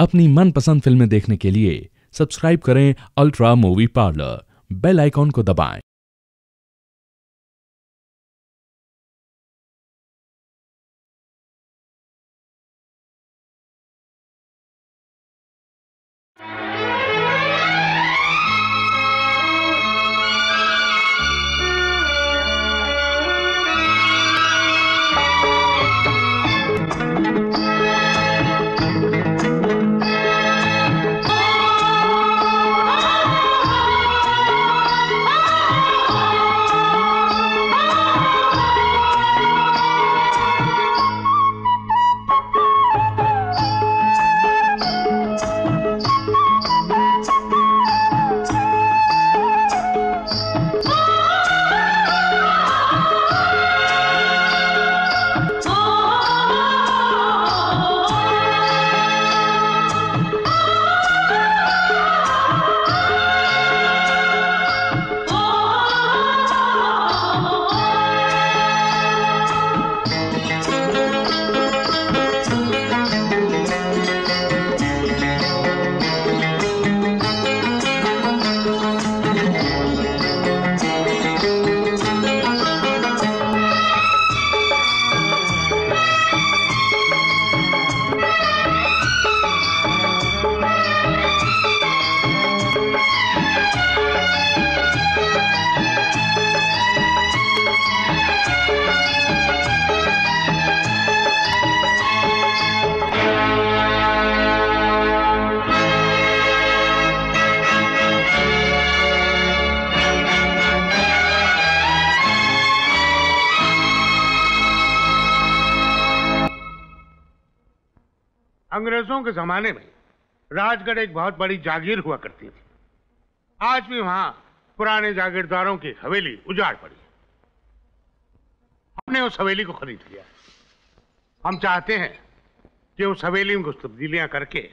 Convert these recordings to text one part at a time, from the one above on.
अपनी मनपसंद फ़िल्में देखने के लिए सब्सक्राइब करें ultra movie parlour. Bell icon को दबाएँ। जमाने में राजगढ़ एक बहुत बड़ी जागीर हुआ करती थी। आज भी वहाँ पुराने जागीरदारों की हवेली उजाड़ पड़ी हमने उस हवेली को खरीद लिया हम चाहते हैं कि उस हवेली में कुछ तब्दीलियाँ करके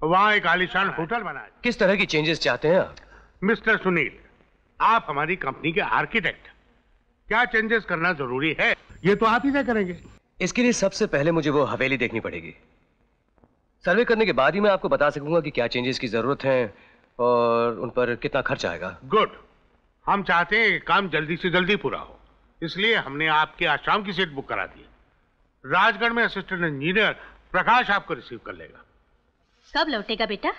वहाँ एक आलिशान होटल बनाए किस तरह की चेंजेस चाहते हैं आप? मिस्टर सुनील आप हमारी कंपनी के आर्किटेक्ट क्या चेंजेस करना ज़रूरी है? ये तो आप ही तय करेंगे। इसके लिए सबसे पहले मुझे वो हवेली देखनी पड़ेगी। सर्वे करने के बाद ही मैं आपको बता सकूँगा कि क्या चेंजेस की ज़रूरत है और उन पर कितना खर्च आएगा। गुड हम चाहते हैं कि काम जल्दी से जल्दी पूरा हो। इसलिए हमने आपके आश्रम की सीट बुक करा दी राजगढ़ में असिस्टेंट इंजीनियर प्रकाश आपको रिसीव कर लेगा। कब लौटेगा बेटा?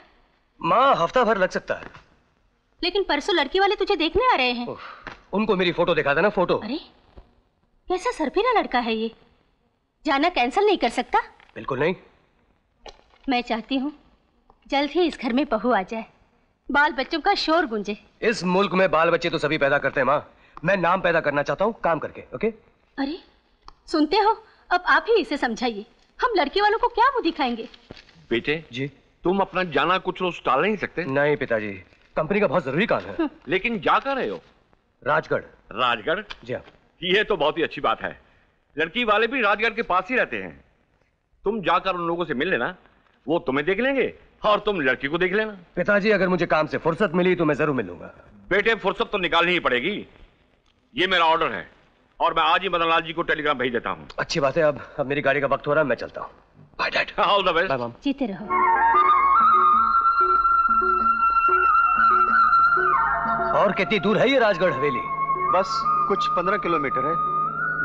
माँ हफ़्ता भर लग सकता है। लेकिन परसों लड़की वाले तुझे देखने आ रहे हैं। उनको मेरी फ़ोटो दिखा देना फ़ोटो। अरे कैसा सरफिरा लड़का है ये? जाना कैंसिल नहीं कर सकता? बिल्कुल नहीं। मैं चाहती हूँ जल्द ही इस घर में बहू आ जाए। बाल बच्चों का शोर गूंजे। इस मुल्क में बाल बच्चे तो सभी पैदा करते हैं माँ। मैं नाम पैदा करना चाहता हूँ काम करके ओके? अरे सुनते हो? अब आप ही इसे समझाइए। हम लड़की वालों को क्या मुँह दिखाएँगे? बेटे जी। तुम अपना जाना कुछ रोज टाल नहीं सकते। नहीं पिताजी। कंपनी का बहुत ज़रूरी काम है। लेकिन जा कर रहे हो? राजगढ़। राजगढ़? जी हाँ। ये तो बहुत ही अच्छी बात है। लड़की वाले भी राजगढ़ के पास ही रहते हैं। तुम जाकर उन लोगों से मिल लेना। वो तुम्हें देख लेंगे और तुम लड़की को देख लेना। पिताजी अगर मुझे काम से फुर्सत मिली तो मैं ज़रूर मिलूँगा। बेटे फुर्सत तो निकालनी ही पड़ेगी। ये मेरा ऑर्डर है और मैं आज ही मदन लाल जी को टेलीग्राम भेज देता हूँ। अच्छी बात है अब अब मेरी गाड़ी का वक्त हो रहा है मैं चलता हूँ। Bye dad all the best जीते रहो। और कितनी दूर है ये राजगढ़ हवेली? बस कुछ पंद्रह किलोमीटर है।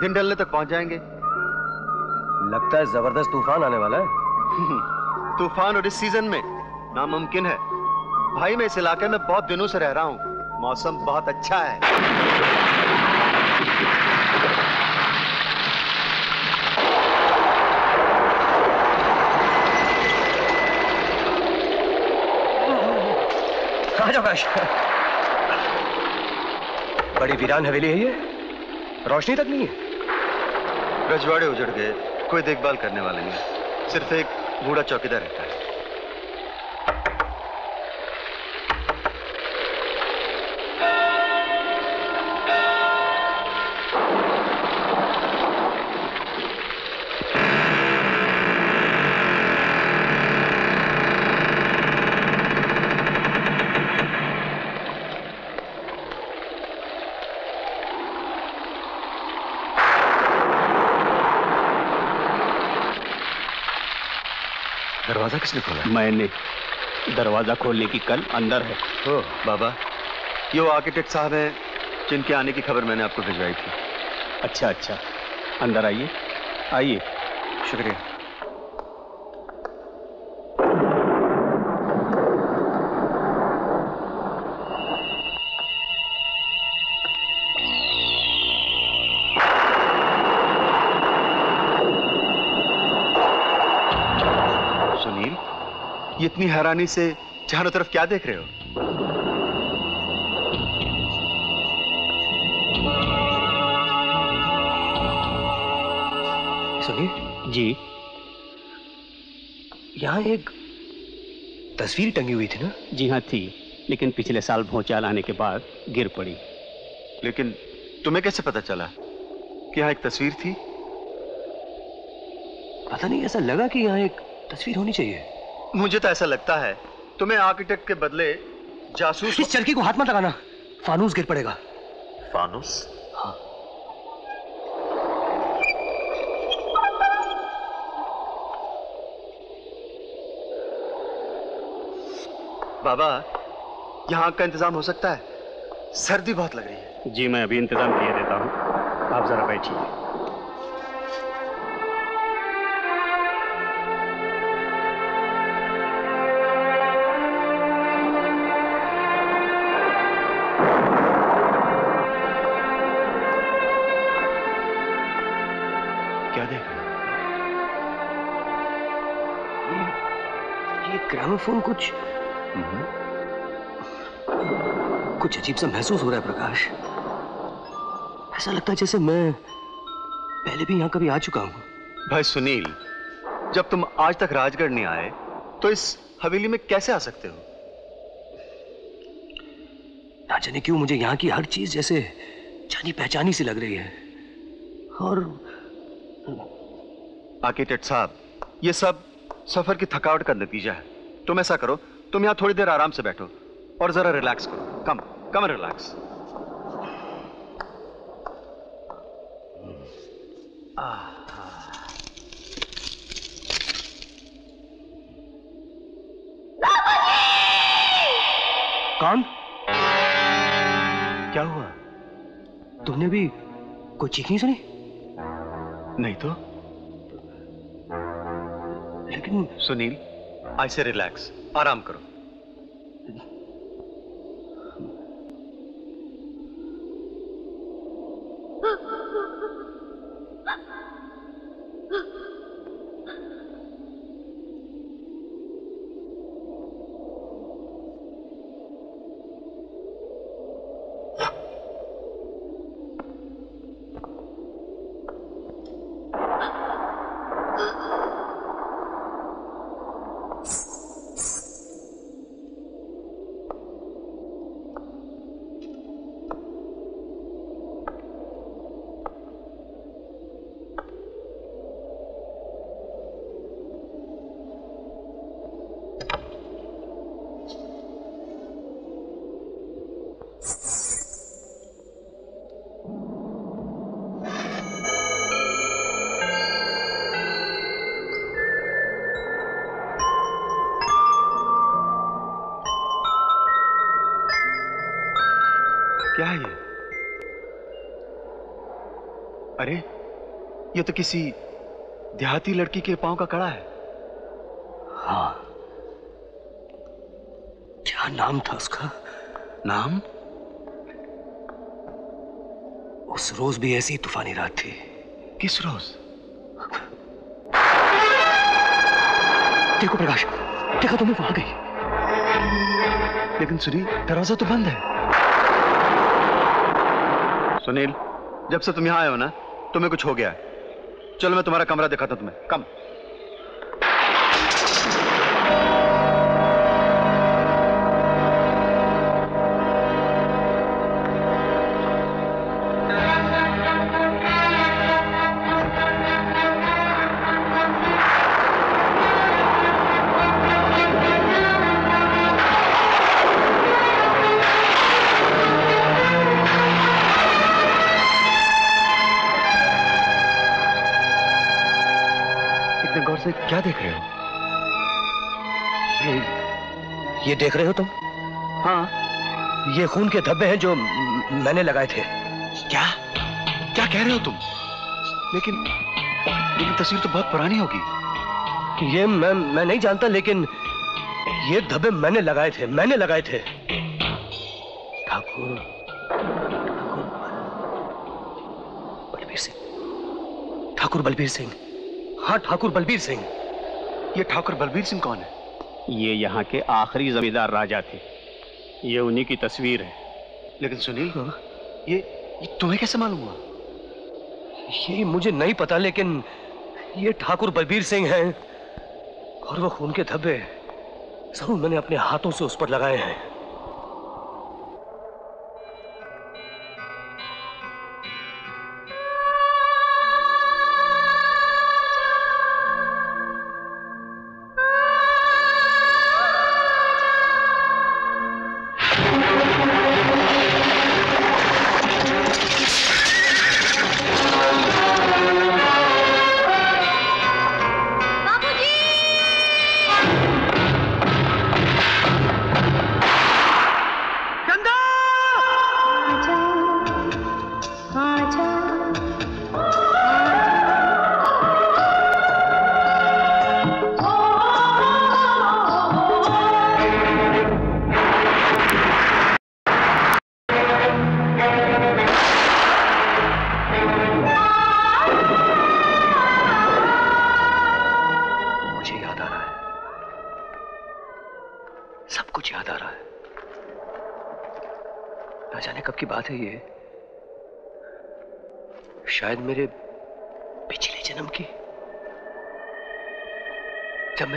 दिन ढलने तक पहुँच जाएँगे। लगता है ज़बरदस्त तूफ़ान आने वाला है। तूफ़ान और इस सीज़न में नामुमकिन है। भाई मैं इस इलाके में बहुत दिनों से रह रहा हूँ। मौसम बहुत अच्छा है। बड़ी वीरान हवेली है ये। रोशनी तक नहीं है। रजवाड़े उजड़ गए। कोई देखभाल करने वाला नहीं। सिर्फ़ एक बूढ़ा चौकीदार रहता है। किसने खोला? मैंने। दरवाज़ा खोलने की कल अंदर है। ओ बाबा ये वो आर्किटेक्ट साहब हैं जिनके आने की खबर मैंने आपको भिजवाई थी। अच्छा अच्छा। अंदर आइए। आइए। शुक्रिया। इतनी हैरानी से चारों तरफ़ क्या देख रहे हो? सुनिए। जी। यहाँ एक तस्वीर टंगी हुई थी ना? जी हाँ थी। लेकिन पिछले साल भूचाल आने के बाद गिर पड़ी। लेकिन तुम्हें कैसे पता चला कि यहाँ एक तस्वीर थी? पता नहीं ऐसा लगा कि यहाँ एक तस्वीर होनी चाहिए। मुझे तो ऐसा लगता है तुम्हें आर्किटेक्ट के बदले जासूस इस चरखी को हाथ मत लगाना। फानूस गिर पड़ेगा। फानुस? बाबा यहाँ का इंतज़ाम हो सकता है। सर्दी बहुत लग रही है। जी मैं अभी इंतज़ाम किए देता हूँ। आप जरा बैठिए। ग्रामोफोन कुछ कुछ अजीब सा महसूस हो रहा है प्रकाश। ऐसा लगता है जैसे मैं पहले भी यहाँ कभी आ चुका हूँ। भाई सुनील जब तुम आज तक राजगढ़ नहीं आए तो इस हवेली में कैसे आ सकते हो? ना जाने क्यों मुझे यहाँ की हर चीज़ जैसे जानी पहचानी सी लग रही है। और आर्किटेक्ट साहब ये सब सफ़र की थकावट का नतीजा है। तुम ऐसा करो तुम यहाँ थोड़ी देर आराम से बैठो और जरा रिलैक्स करो। कम कम रिलैक्स कौन? क्या हुआ? तुमने भी कोई चीख नहीं सुनी? नहीं तो? लेकिन सुनील? ऐसे रिलैक्स आराम करो। क्या है ये? अरे ये तो किसी देहाती लड़की के पाँव का कड़ा है। हाँ। क्या नाम था उसका? नाम? उस रोज भी ऐसी तूफानी रात थी। किस रोज? देखो प्रकाश देखो तुम्हें वहाँ गई। लेकिन सुनील दरवाज़ा तो बंद है। सुनील, जब से तुम यहाँ आए हो ना, तुम्हें कुछ हो गया है। चलो मैं तुम्हारा कमरा दिखाता तुम्हें। कम। देख रहे हो तुम? हाँ। ये खून के धब्बे हैं जो मैंने लगाए थे। क्या? क्या कह रहे हो तुम? लेकिन लेकिन तस्वीर तो बहुत पुरानी होगी। ये मैं मैं नहीं जानता लेकिन ये धब्बे मैंने लगाए थे मैंने लगाए थे। ठाकुर ठाकुर बलबीर सिंह। ठाकुर बलबीर सिंह। हाँ ठाकुर बलबीर सिंह। ये ठाकुर बलबीर सिंह कौन है? ये यहाँ के आखिरी जमींदार राजा थे। ये उन्हीं की तस्वीर है। लेकिन सुनील, ये ये तुम्हें कैसे मालूम हुआ? ये मुझे नहीं पता, लेकिन ये ठाकुर बलबीर सिंह हैं, और वो खून के धब्बे ज़रूर मैंने अपने हाथों से उस पर लगाए हैं।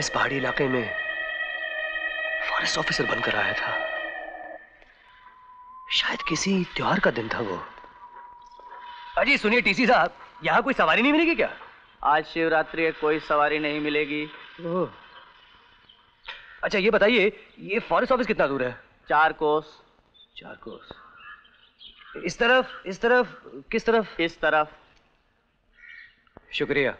इस पहाड़ी इलाके में फॉरेस्ट ऑफिसर बनकर आया था। शायद किसी त्योहार का दिन था वो। अजी सुनिए टीसी साहब यहाँ कोई सवारी नहीं मिलेगी क्या? आज शिवरात्रि है कोई सवारी नहीं मिलेगी। ओह। अच्छा ये बताइए ये फॉरेस्ट ऑफ़िस कितना दूर है? चार कोस। चार कोस। इस तरफ़ इस तरफ़ किस तरफ़? इस तरफ़। शुक्रिया।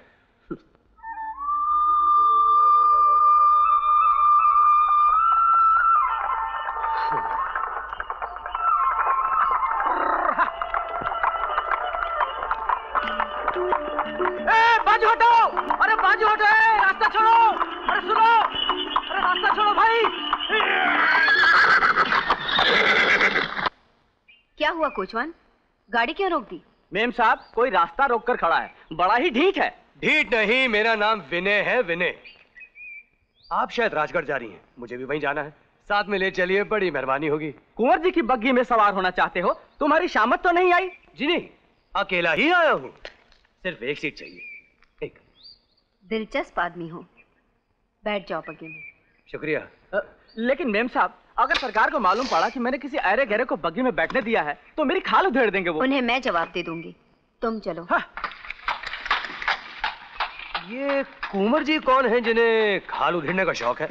कोचवान गाड़ी क्यों रोक दी? मेम साहब कोई रास्ता रोक कर खड़ा है। बड़ा ही ढीठ है। ढीठ नहीं मेरा नाम विनय है विनय। आप शायद राजगढ़ जा रही हैं। मुझे भी वहीं जाना है। साथ में ले चलिए बड़ी मेहरबानी होगी। कुंवर जी की बग्घी में सवार होना चाहते हो तुम्हारी शामत तो नहीं आई? जी नहीं अकेला ही आया हूँ। सिर्फ़ एक सीट चाहिए। एक। दिलचस्प आदमी हो। बैठ जाओ पगे में। शुक्रिया। लेकिन मेम साहब अगर सरकार को मालूम पड़ा कि मैंने किसी अरे गहरे को बग्घी में बैठने दिया है तो मेरी खाल उधेड़ देंगे वो। उन्हें मैं जवाब दे दूँगी। तुम चलो। हाँ, ये कुंवर जी कौन है जिन्हें खाल उधेड़ने का शौक है?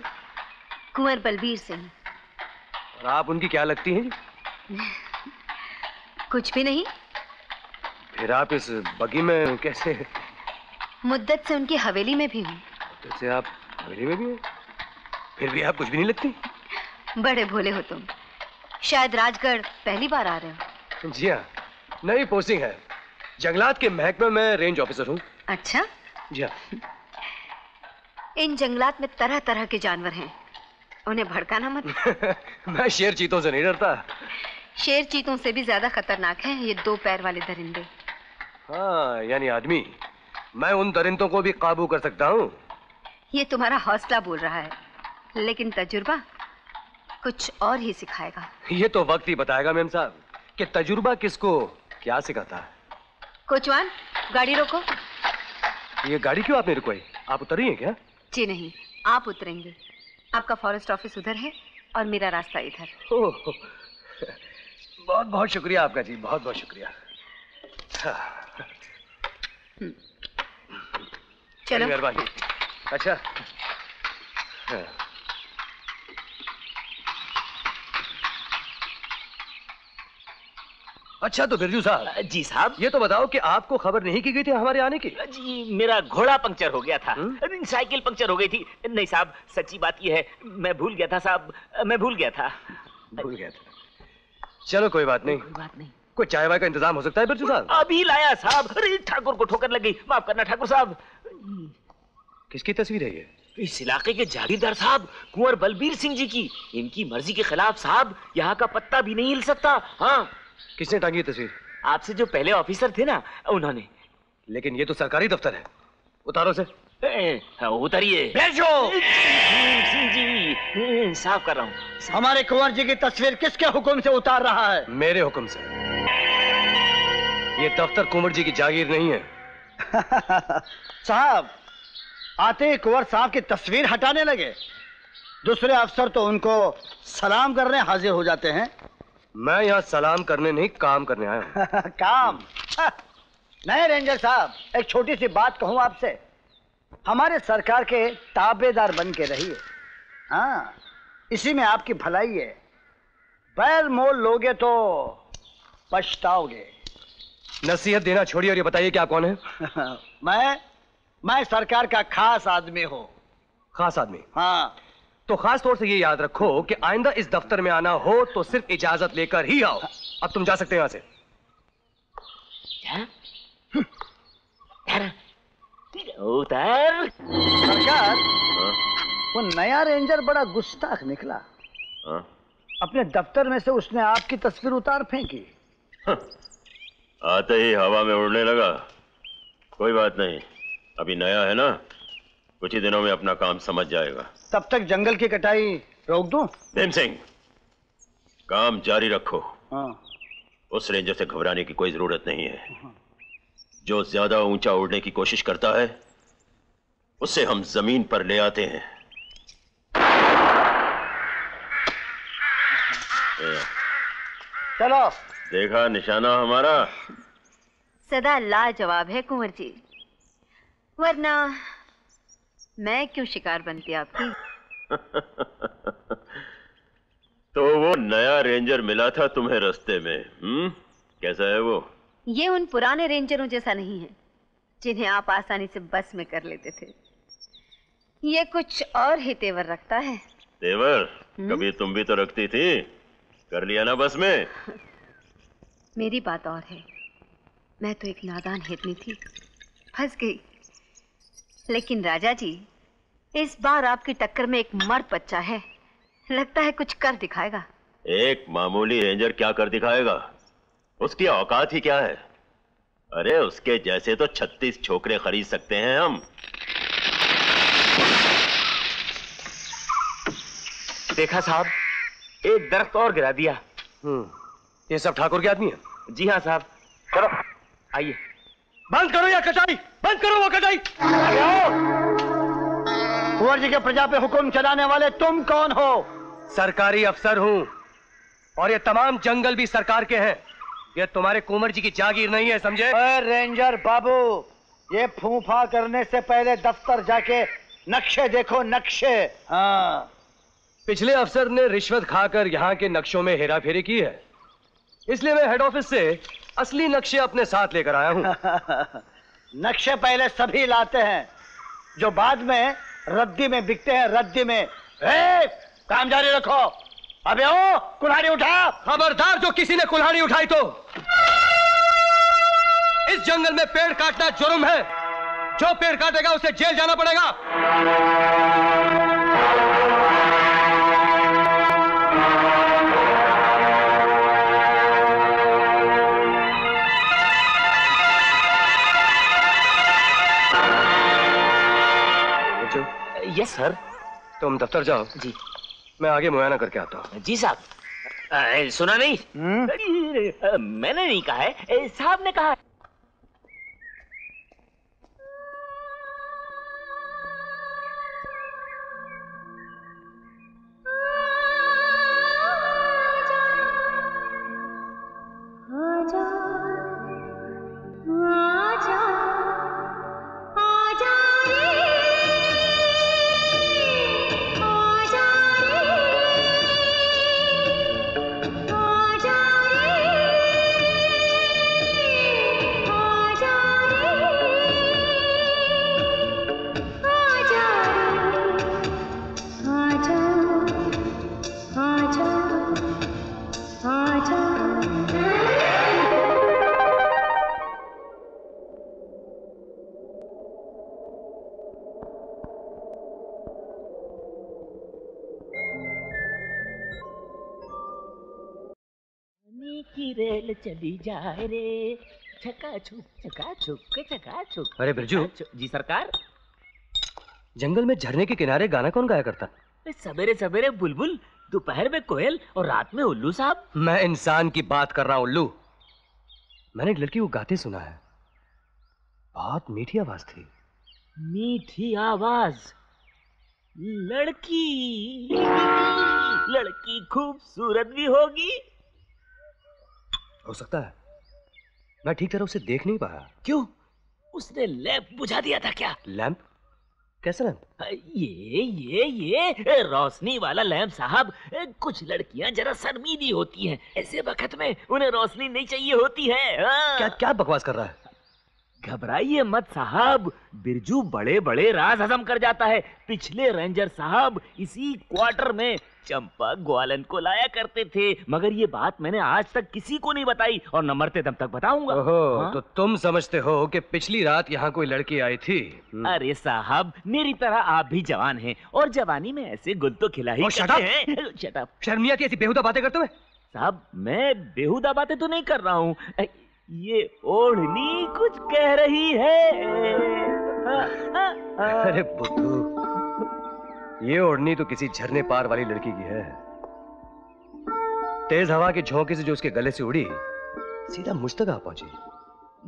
कुंवर बलबीर सिंह। और आप उनकी क्या लगती हैं जी? कुछ भी नहीं। फिर आप इस बगी में कैसे मुद्दत से उनकी हवेली में भी हूँ। आप हवेली में भी हैं? फिर भी आप कुछ भी नहीं लगती? बड़े भोले हो तुम। शायद राजगढ़ पहली बार आ रहे हो। जी हाँ नई पोस्टिंग है। जंगलात के महकमे में रेंज ऑफिसर हूँ। अच्छा? जी हाँ। इन जंगलात में तरह तरह के जानवर हैं। उन्हें भड़काना मत। मैं शेर चीतों से नहीं डरता। शेर चीतों से भी ज़्यादा खतरनाक हैं ये दो पैर वाले दरिंदे। हाँ यानी आदमी। मैं उन दरिंदों को भी काबू कर सकता हूँ। ये तुम्हारा हौसला बोल रहा है। लेकिन तजुर्बा कुछ और ही सिखाएगा। ये तो वक्त ही बताएगा मैम साहब कि तजुर्बा किसको क्या सिखाता है। कोचवान गाड़ी रोको। ये गाड़ी क्यों आपने रुकवाई? आप उतर रही हैं क्या? जी नहीं आप उतरेंगे। आपका फॉरेस्ट ऑफ़िस उधर है और मेरा रास्ता इधर। ओह, बहुत बहुत शुक्रिया आपका जी बहुत बहुत शुक्रिया। हाँ, चलो। मेहरबानी अच्छा। अच्छा तो बिरजू साहब। जी साहब। ये तो बताओ कि आपको खबर नहीं की गई थी हमारे आने की? जी मेरा घोड़ा पंक्चर हो गया था? साइकिल पंक्चर हो गई थी। नहीं साहब सच्ची बात ये है मैं भूल गया था साहब। मैं भूल गया था। भूल गया था। चलो कोई बात नहीं। कोई बात नहीं। कोई चाय वाय का इंतज़ाम हो सकता है बिरजू साहब? अभी लाया साहब। अरे ठाकुर को ठोकर लग गई। माफ़ करना ठाकुर साहब। किसकी तस्वीर है ये? इस इलाके के जागीरदार साहब कुंवर बलबीर सिंह जी की। इनकी मर्ज़ी के खिलाफ साहब यहाँ का पत्ता भी नहीं हिल सकता। हाँ। किसने टांगी ये तस्वीर? आपसे जो पहले ऑफिसर थे ना उन्होंने। लेकिन ये तो सरकारी दफ्तर है। उतारो से। हाँ, उतरिए। भेजो जी साफ़ कर रहा हूँ। हमारे कुंवर जी की तस्वीर किसके हुक्म से उतार रहा है? मेरे हुक्म से। ये दफ्तर कुंवर जी की जागीर नहीं है। साहब आते ही कुंवर साहब की तस्वीर हटाने लगे। दूसरे अफसर तो उनको सलाम करने हाजिर हो जाते हैं। मैं यहाँ सलाम करने नहीं काम करने आया हूँ। काम? नहीं रेंजर साहब एक छोटी सी बात कहूँ आपसे। हमारे सरकार के ताबेदार बन के रहिए। हाँ इसी में आपकी भलाई है। बैर मोल लोगे तो पछताओगे। नसीहत देना छोड़िए और ये बताइए क्या कौन है? मैं मैं सरकार का खास आदमी हूँ। खास आदमी? हाँ। तो खास तौर से ये याद रखो कि आइंदा इस दफ्तर में आना हो तो सिर्फ़ इजाज़त लेकर ही आओ। अब तुम जा सकते हो यहाँ से। उतर। सरकार वो नया रेंजर बड़ा गुस्ताख निकला। हाँ? अपने दफ्तर में से उसने आपकी तस्वीर उतार फेंकी। आते ही हवा में उड़ने लगा। कोई बात नहीं। अभी नया है ना? कुछ ही दिनों में अपना काम समझ जाएगा। तब तक जंगल की कटाई रोक दूँ? भीम सिंह काम जारी रखो। हाँ। उस रेंजर से घबराने की कोई ज़रूरत नहीं है। जो ज़्यादा ऊँचा उड़ने की कोशिश करता है उसे हम ज़मीन पर ले आते हैं। चलो। देखा निशाना हमारा? सदा लाजवाब है कुंवर जी। वरना मैं क्यों शिकार बनती आपकी? तो वो नया रेंजर मिला था तुम्हें रास्ते में हम्म? कैसा है वो? ये उन पुराने रेंजरों जैसा नहीं है जिन्हें आप आसानी से बस में कर लेते थे। ये कुछ और ही तेवर रखता है। तेवर? हुँ? कभी तुम भी तो रखती थी। कर लिया ना बस में। मेरी बात और है। मैं तो एक नादान हेतनी थी। फंस गई। लेकिन राजा जी इस बार आपकी टक्कर में एक मर्द बच्चा है। लगता है कुछ कर दिखाएगा। एक मामूली रेंजर क्या कर दिखाएगा? उसकी औकात ही क्या है? अरे उसके जैसे तो छत्तीस छोकरे खरीद सकते हैं हम। देखा साहब एक दरख्त और गिरा दिया। हम्म ये सब ठाकुर के आदमी है? जी हाँ साहब। करो आइए। बंद करो या कटाई बंद करो वो कटाई कुंवर जी के प्रजा पे हुक्म चलाने वाले तुम कौन हो? सरकारी अफसर हूँ। और ये तमाम जंगल भी सरकार के हैं। ये तुम्हारे कुंवर जी की जागीर नहीं है समझे? रेंजर बाबू ये फूफा करने से पहले दफ्तर जाके नक्शे देखो नक्शे। हाँ। पिछले अफसर ने रिश्वत खाकर यहाँ के नक्शों में हेरा फेरी की है। इसलिए मैं हेड ऑफ़िस से असली नक्शे अपने साथ लेकर आया हूँ। नक्शे पहले सभी लाते हैं जो बाद में रद्दी में बिकते हैं रद्दी में। ए, काम जारी रखो। अबे ओ कुल्हाड़ी उठा। खबरदार जो किसी ने कुल्हाड़ी उठाई तो। इस जंगल में पेड़ काटना जुर्म है। जो पेड़ काटेगा उसे जेल जाना पड़ेगा। यस सर तुम दफ्तर जाओ। जी। मैं आगे मुआयना करके आता हूँ। जी साहब। सुना नहीं? मैंने नहीं कहा है। साहब ने कहा है। चली जाए रे। छका छुक छका छुक छका छुक अरे बिरजू। जी सरकार। जंगल में झरने के किनारे गाना कौन गाया करता? सवेरे सवेरे बुलबुल दोपहर में कोयल और रात में उल्लू साहब। मैं इंसान की बात कर रहा हूँ उल्लू। मैंने एक लड़की को गाते सुना है। बहुत मीठी आवाज़ थी। मीठी आवाज़। लड़की। लड़की खूबसूरत भी होगी। हो सकता है। मैं ठीक तरह उसे देख नहीं पाया। क्यों? उसने लैंप बुझा दिया था क्या? लैंप? कैसा लैंप? ये ये ये रोशनी वाला लैंप साहब कुछ लड़कियाँ जरा शर्मीली होती हैं। ऐसे वक्त में उन्हें रोशनी नहीं चाहिए होती है हाँ। क्या क्या बकवास कर रहा है? घबराइए मत साहब बिरजू बड़े बड़े राज हजम कर जाता है। पिछले रेंजर साहब इसी क्वार्टर में चंपा ग्वालन को लाया करते थे मगर ये बात मैंने आज तक किसी को नहीं बताई और न मरते दम तक बताऊँगा। हाँ? तो तुम समझते हो कि पिछली रात यहाँ कोई लड़की आई थी? अरे साहब मेरी तरह आप भी जवान हैं और जवानी में ऐसे गुल तो खिला ही और shut करते हैं। शट अप शर्म नहीं आती ऐसी बेहुदा बातें करते हुए? साहब मैं बेहुदा बातें तो नहीं कर रहा हूँ। ये ओढ़नी कुछ कह रही है। अरे बुद्धू ये ओढ़नी तो किसी झरने पार वाली लड़की की है। तेज हवा के झोंके से जो उसके गले से उड़ी सीधा मुझ तक आ पहुँची।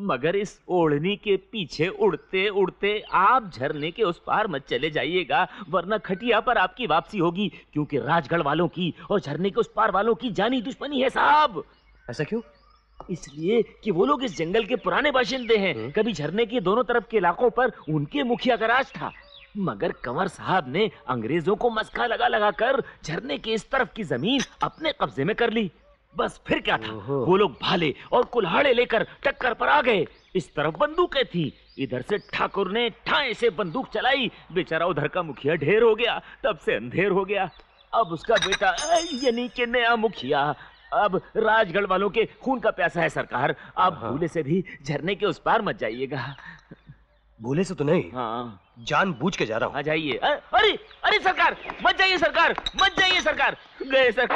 मगर इस ओढ़नी के पीछे उड़ते उड़ते आप झरने के उस पार मत चले जाइएगा वरना खटिया पर आपकी वापसी होगी क्योंकि राजगढ़ वालों की और झरने के उस पार वालों की जानी दुश्मनी है साहब। ऐसा क्यों? इसलिए कि वो लोग इस जंगल के पुराने बाशिंदे हैं। कभी झरने के दोनों तरफ़ के इलाकों पर उनके मुखिया का राज था। मगर कंवर साहब ने अंग्रेज़ों को मस्का लगा लगा कर झरने के इस तरफ़ की ज़मीन अपने कब्जे में कर ली। बस फिर क्या था? वो लोग भाले और कुल्हाड़े लेकर टक्कर पर आ गए। इस तरफ़ बंदूकें थी। इधर से ठाकुर ने ठाए से बंदूक चलाई। बेचारा उधर का मुखिया ढेर हो गया। तब से अंधेर हो गया। अब उसका बेटा यानी कि नया मुखिया। अब राजगढ़ वालों के खून का प्यासा है सरकार। आप भूले से भी झरने के उस पार मत जाइएगा। भूले से तो नहीं। हाँ। जान बूझ के जा रहा हूँ। जाइए। अरे अरे सरकार मत जाइए सरकार मत जाइए सरकार। गए सर।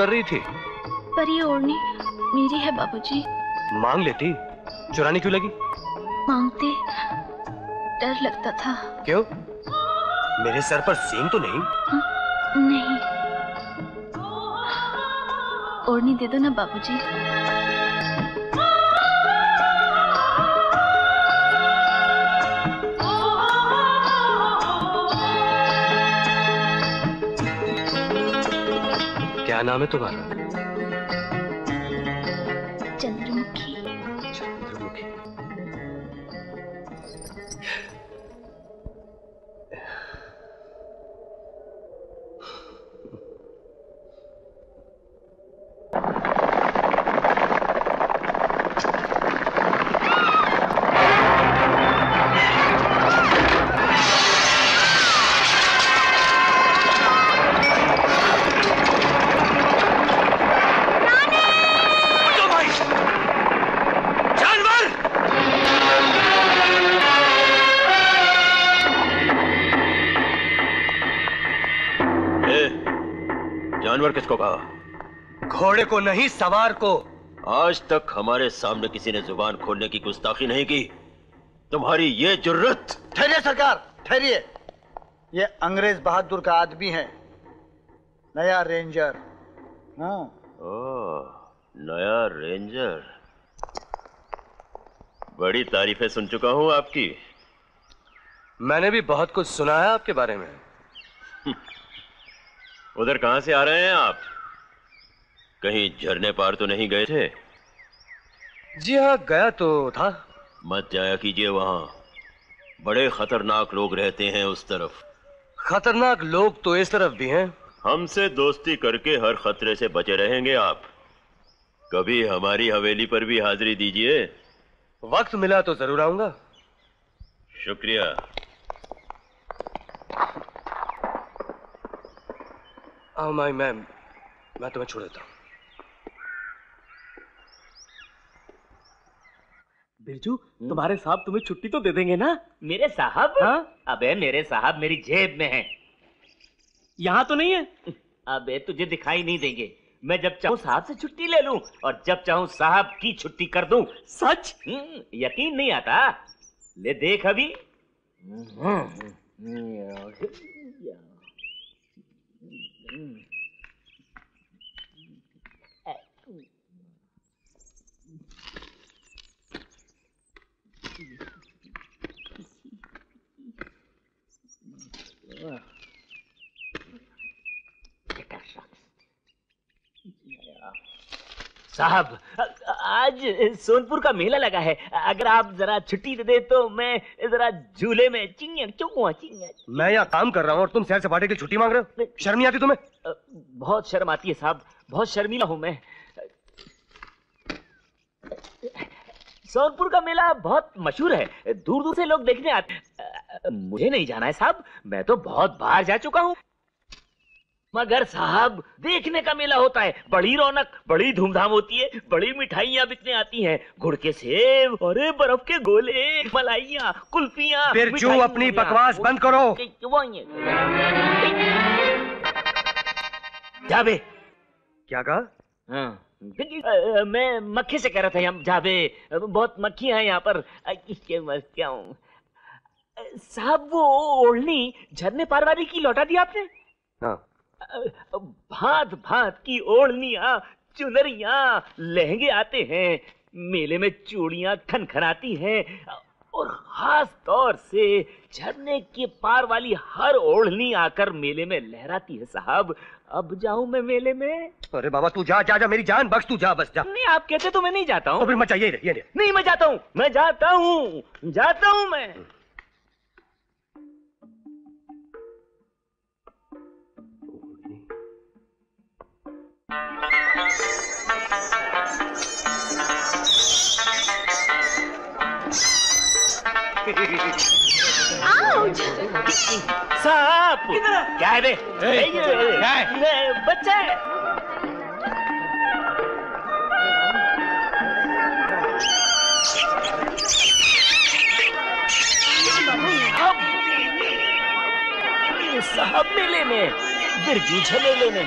कर रही थी। पर ये ओढ़नी मेरी है बाबूजी। मांग लेती? चुरानी क्यों लगी? मांगते डर लगता था। क्यों? मेरे सर पर सींग तो नहीं? नहीं। ओढ़नी दे दो ना बाबूजी। क्या नाम है तुम्हारा? को नहीं सवार को। आज तक हमारे सामने किसी ने ज़ुबान खोलने की गुस्ताखी नहीं की। तुम्हारी ये ज़रूरत। ठहरिए सरकार ठहरिए। ये अंग्रेज़ बहादुर का आदमी है। नया रेंजर। हाँ। ओह, नया रेंजर। बड़ी तारीफें सुन चुका हूँ आपकी। मैंने भी बहुत कुछ सुना है आपके बारे में। उधर कहाँ से आ रहे हैं आप? कहीं झरने पार तो नहीं गए थे? जी हाँ गया तो था। मत जाया कीजिए वहाँ। बड़े खतरनाक लोग रहते हैं उस तरफ़। खतरनाक लोग तो इस तरफ़ भी हैं। हमसे दोस्ती करके हर खतरे से बचे रहेंगे आप। कभी हमारी हवेली पर भी हाजिरी दीजिए। वक्त मिला तो ज़रूर आऊँगा। शुक्रिया। आओ माई मैम मैं तुम्हें छोड़ देता हूँ। बिरजू तुम्हारे साहब तुम्हें छुट्टी तो दे देंगे ना मेरे साहब हाँ अबे मेरे साहब मेरी जेब में है यहाँ तो नहीं है अबे तुझे दिखाई नहीं देंगे मैं जब चाहूँ साहब से छुट्टी ले लूँ और जब चाहूँ साहब की छुट्टी कर दूँ सच हम्म, यकीन नहीं आता ले देख अभी साहब आज सोनपुर का मेला लगा है। अगर आप जरा छुट्टी दे दे तो मैं जरा झूले में चिंगन चुकूँ चिंगन मैं यहाँ काम कर रहा हूँ और तुम सैर सपाटे के लिए छुट्टी मांग रहे हो। शर्म नहीं आती तुम्हें? बहुत शर्म आती है साहब। बहुत शर्मीला हूँ मैं। सोनपुर का मेला बहुत मशहूर है। दूर दूर से लोग देखने आते मुझे नहीं जाना है साहब। मैं तो बहुत बाहर जा चुका हूँ। मगर साहब देखने का मेला होता है। बड़ी रौनक बड़ी धूमधाम होती है बड़ी मिठाइयाँ बिकने आती हैं। गुड़ के सेब अरे बर्फ़ के गोले मलाइयाँ कुल्फियाँ बिरजू मिठाइयाँ, अपनी बकवास बंद करो। वो ही है। जाबे। क्या कहा? हाँ। अ, मैं मक्खी से कह रहा था यहाँ जाबे। बहुत मक्खियाँ है यहाँ पर। इसके क्या हूँ? साहब वो ओढ़नी झरने पार वाली की लौटा दी आपने? हाँ। भांत भांत की ओढ़नियाँ चुनरिया लहंगे आते हैं मेले में चूड़ियाँ खनखनाती हैं और खास तौर से झरने के पार वाली हर ओढ़नी आकर मेले में लहराती है साहब। अब जाऊँ मैं मेले में? अरे बाबा तू जा जा जा मेरी जान बख्श तू जा बस जा। नहीं आप कहते तो मैं नहीं जाता हूँ। तो फिर मैं चाहिए नहीं मैं जाता हूँ। मैं जाता हूँ जाता हूँ मैं। सांप क्या है बे? ए, ये, ये, बच्चा है। साहब मेले में झमेले में।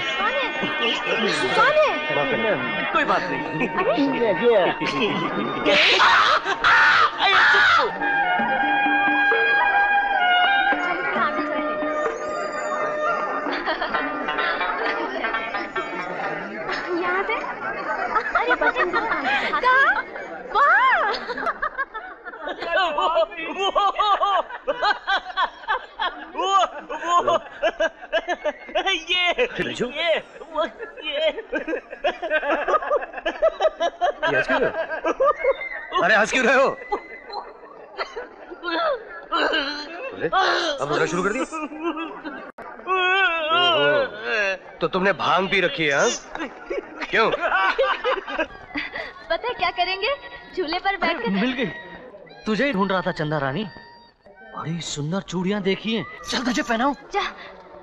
कौन है कोई बात नहीं याद है अरे बटन कहाँ वाह वो वो ये? ये वो ये। ये हंस क्यों रहे हो? अरे हंस क्यों रहे हो? अरे, अब रोना शुरू कर दिया। तो तुमने भाँग भी रखी है हाँ? क्यों? पता है क्या करेंगे? झूले पर बैठ कर मिल गई। तुझे ही ढूंढ रहा था चंदा रानी। बड़ी सुंदर चूड़ियाँ देखी हैं। चल तुझे पहनाऊं। जा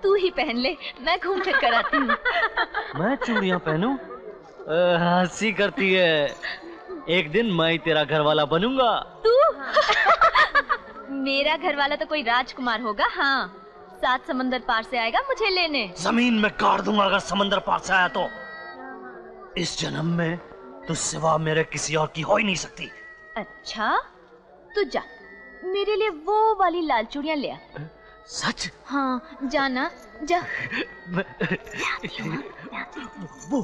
तू ही पहन ले मैं घूम फिर कर आती हूँ। मैं चूड़ियाँ पहनूं? हँसी करती है। एक दिन मैं ही तेरा घर वाला बनूँगा। तू? मेरा घर वाला तो कोई राजकुमार होगा हाँ। सात समंदर पार से आएगा मुझे लेने। ज़मीन में काट दूँगा अगर समंदर पार से आया तो। इस जन्म में तू सिवा मेरे किसी और की हो ही नहीं सकती। अच्छा तू जा। मेरे लिए वो वाली लाल चूड़िया ले आ। सच? हाँ जाना जा। वो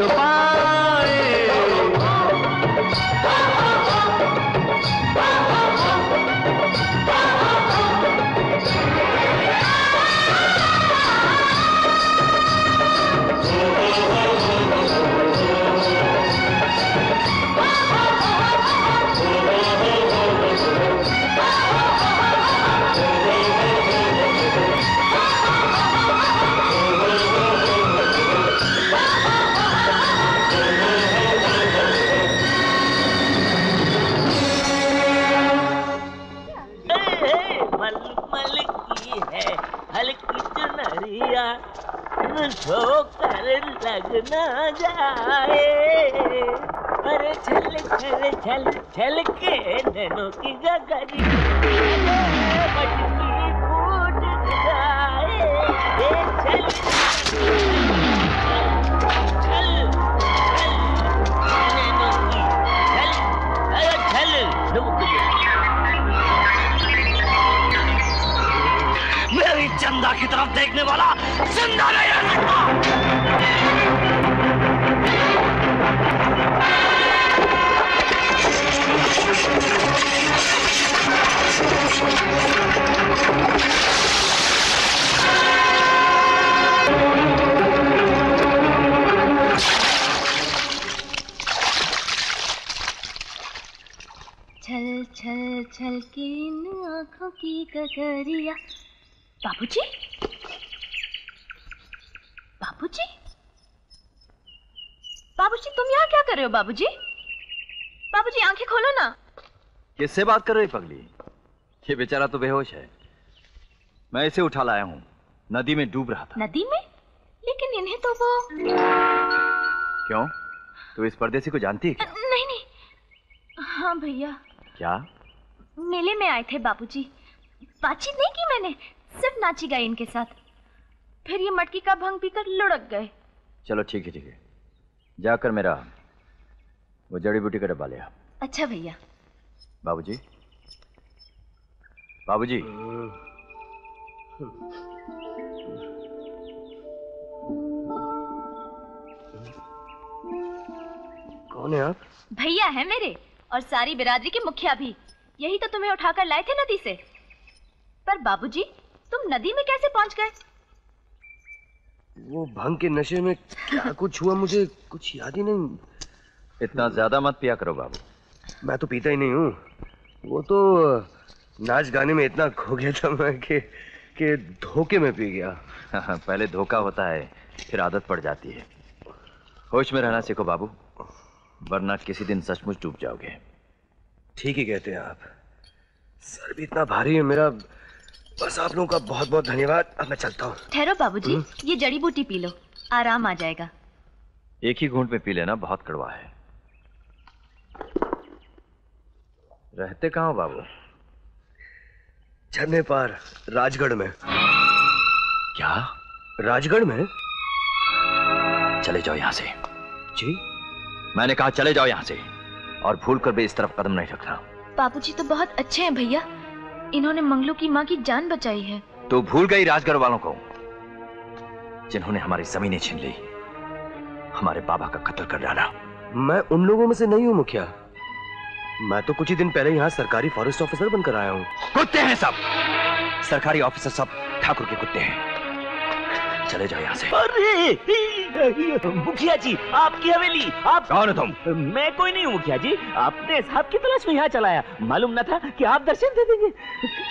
छुपा की की मेरी चंदा की तरफ़ देखने वाला ज़िंदा नहीं रहता छल छल छल के इन आँखों बाबूजी? बाबूजी? बाबूजी, तुम यहाँ क्या कर रहे हो बाबूजी? बाबूजी, आँखें खोलो ना। किससे बात कर रही पगली? ये बेचारा तो बेहोश है। मैं इसे उठा लाया हूँ। नदी में डूब रहा था। नदी में? लेकिन इन्हें तो वो क्यों? तू इस परदेसी को जानती है क्या? नहीं नहीं। हाँ भैया। क्या? मेले में आए थे बाबूजी। बातचीत नहीं की मैंने सिर्फ़ नाची गई इनके साथ। फिर ये मटकी का भंग पीकर लुढ़क गए। चलो ठीक है ठीक है। जाकर मेरा वो जड़ी बूटी का डब्बा लिया अच्छा भैया। बाबूजी? बाबूजी। कौन है आप? भैया है मेरे और सारी बिरादरी के मुखिया भी। यही तो तुम्हें उठाकर लाए थे नदी से। पर बाबूजी तुम नदी में कैसे पहुँच गए? वो भंग के नशे में क्या कुछ हुआ मुझे कुछ याद ही नहीं। इतना ज़्यादा मत पिया करो बाबू। मैं तो पीता ही नहीं हूँ। वो तो नाच गाने में इतना खो गया था मैं कि कि धोखे में पी गया। पहले धोखा होता है फिर आदत पड़ जाती है। होश में रहना सीखो बाबू वरना किसी दिन सचमुच डूब जाओगे। ठीक ही कहते हैं आप। सर भी इतना भारी है मेरा बस आप लोगों का बहुत बहुत धन्यवाद। अब मैं चलता हूँ। ठहरो बाबूजी ये जड़ी बूटी पी लो आराम आ जाएगा। एक ही घूंट में पी लेना बहुत कड़वा है। रहते कहाँ बाबू? झरने पार राजगढ़ में। क्या? राजगढ़ में? चले जाओ यहाँ से। जी। मैंने कहा चले जाओ यहाँ से। और भूल कर भी इस तरफ़ कदम नहीं रखना। बाबूजी तो बहुत अच्छे हैं भैया। इन्होंने मंगलू की माँ की जान बचाई है। तो भूल गई राजगढ़ वालों को जिन्होंने हमारी जमीनें छीन ली। हमारे बाबा का कत्ल कर डाला। मैं उन लोगों में से नहीं हूँ मुखिया। मैं तो कुछ ही दिन पहले यहाँ सरकारी फॉरेस्ट ऑफिसर बनकर आया हूँ। कुत्ते हैं सब। सरकारी ऑफिसर सब ठाकुर के कुत्ते हैं। चले जाओ यहाँ से। अरे मुखिया जी आपकी हवेली आप कौन हो तुम? मैं कोई नहीं हूँ मुखिया जी। आपने साहब की तलाश में यहाँ चलाया। मालूम न था कि आप दर्शन दे देंगे।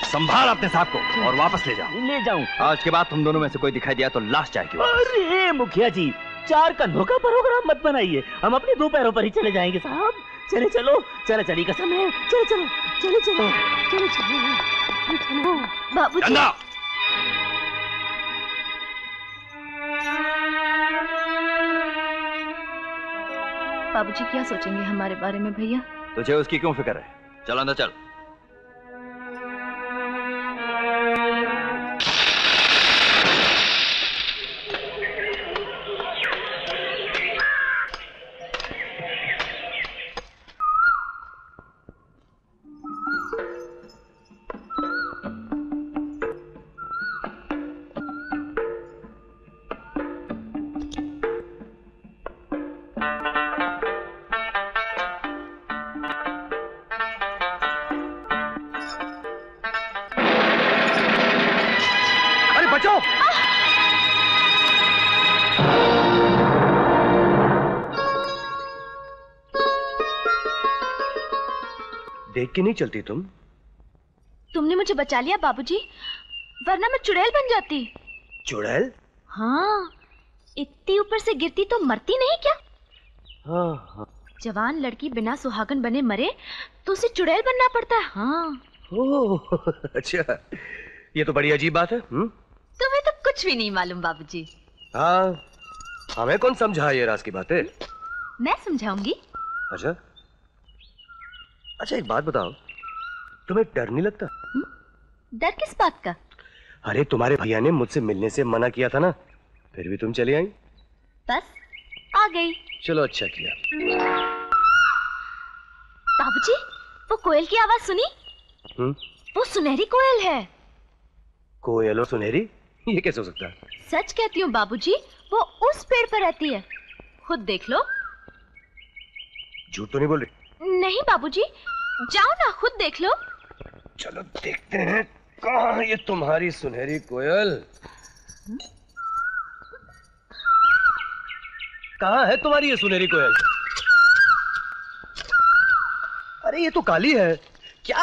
संभाल अपने साहब को और वापस ले जाओ। ले जाऊँ। आज के बाद तुम दोनों में से कोई दिखाई दिया तो लाश जाएगी अरे मुखिया जी चार कंधों का प्रोग्राम मत बनाइए। हम अपने दो पैरों पर ही चले जाएँगे साहब। चले चलो चलो चली कसम है। चलो चलो चलो चलो चलो चलो। चलो बाबूजी बाबूजी क्या सोचेंगे हमारे बारे में भैया? तुझे उसकी क्यों फ़िक्र है? चल अंदर चल। देख के नहीं चलती तुम? तुमने मुझे बचा लिया बाबूजी। वरना मैं चुड़ैल बन जाती। चुड़ैल? हाँ इतनी ऊपर से गिरती तो मरती नहीं क्या? हाँ हाँ। जवान लड़की बिना सुहागन बने मरे तो उसे चुड़ैल बनना पड़ता है हाँ। ओह अच्छा। ये तो बड़ी अजीब बात है हम्म? तुम्हें तो कुछ भी नहीं मालूम बाबूजी। हाँ हमें कौन समझा ये राज की बातें? मैं समझाऊँगी। अच्छा। अच्छा एक बात बताओ। तुम्हें डर नहीं लगता? डर किस बात का? अरे तुम्हारे भैया ने मुझसे मिलने से मना किया था ना। फिर भी तुम चली आई? बस आ गई। चलो अच्छा किया। बाबूजी वो कोयल की आवाज़ सुनी? हम्म? वो सुनहरी कोयल है। कोयल और सुनहरी? ये कैसे हो सकता है? सच कहती हूँ बाबूजी वो उस पेड़ पर रहती है। खुद देख लो। झूठ तो नहीं बोल रही? नहीं बाबूजी। जाओ ना खुद देख लो। चलो देखते हैं कहाँ है ये तुम्हारी सुनहरी कोयल। कहाँ है तुम्हारी ये सुनहरी कोयल? अरे ये तो काली है। क्या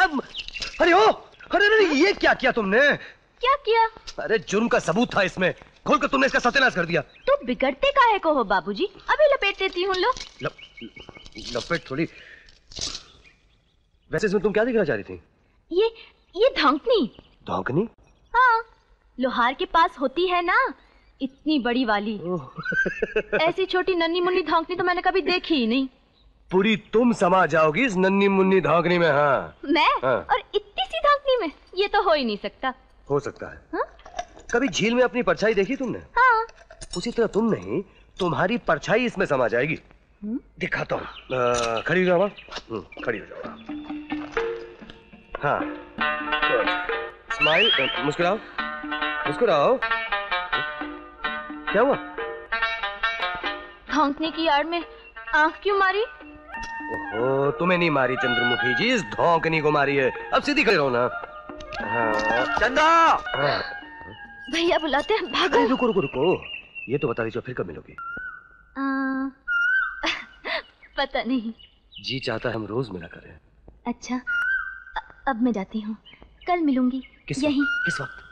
अरे ओ! अरे अरे ये क्या किया तुमने? क्या किया? अरे जुर्म का सबूत था इसमें। खोल कर तुमने इसका सत्यानाश कर दिया। तो बिगड़ते काहे को हो बाबूजी? अभी लपेट देती हूँ लो। लप, लपेट थोड़ी। वैसे इसमें तुम क्या दिखना चाह रही थी? ये ये धौंकनी। धौंकनी? हाँ लोहार के पास होती है ना इतनी बड़ी वाली। ऐसी छोटी नन्नी मुन्नी धौंकनी तो मैंने कभी देखी ही नहीं। पूरी तुम समा जाओगी इस नन्नी मुन्नी धागनी में हाँ। मैं? हाँ। और इतनी सी धौंकनी में? ये तो हो ही नहीं सकता। हो सकता है? कभी झील में अपनी परछाई देखी तुमने? हाँ। उसी तरह तुम नहीं तुम्हारी परछाई इसमें समा जाएगी। दिखाता हूँ। खड़ी हो जाओ। हम्म, खड़ी हो जाओ हाँ। स्माइल मुस्कुराओ। मुस्कुराओ। क्या हुआ? धौंकने की आड़ में आँख क्यों मारी? ओहो तुम्हें नहीं मारी चंद्रमुखी जी इस धौंकनी को मारी है। अब सीधी खड़े रहो ना। हाँ। चंदा! हाँ। भैया बुलाते हैं भागो। रुको रुको रुको। ये तो बता दीजिए फिर कब मिलोगी? आ, पता नहीं। जी चाहता है हम रोज मिला करें। अच्छा अ- अब मैं जाती हूँ। कल मिलूँगी। किस यही। वक्त? किस वक्त?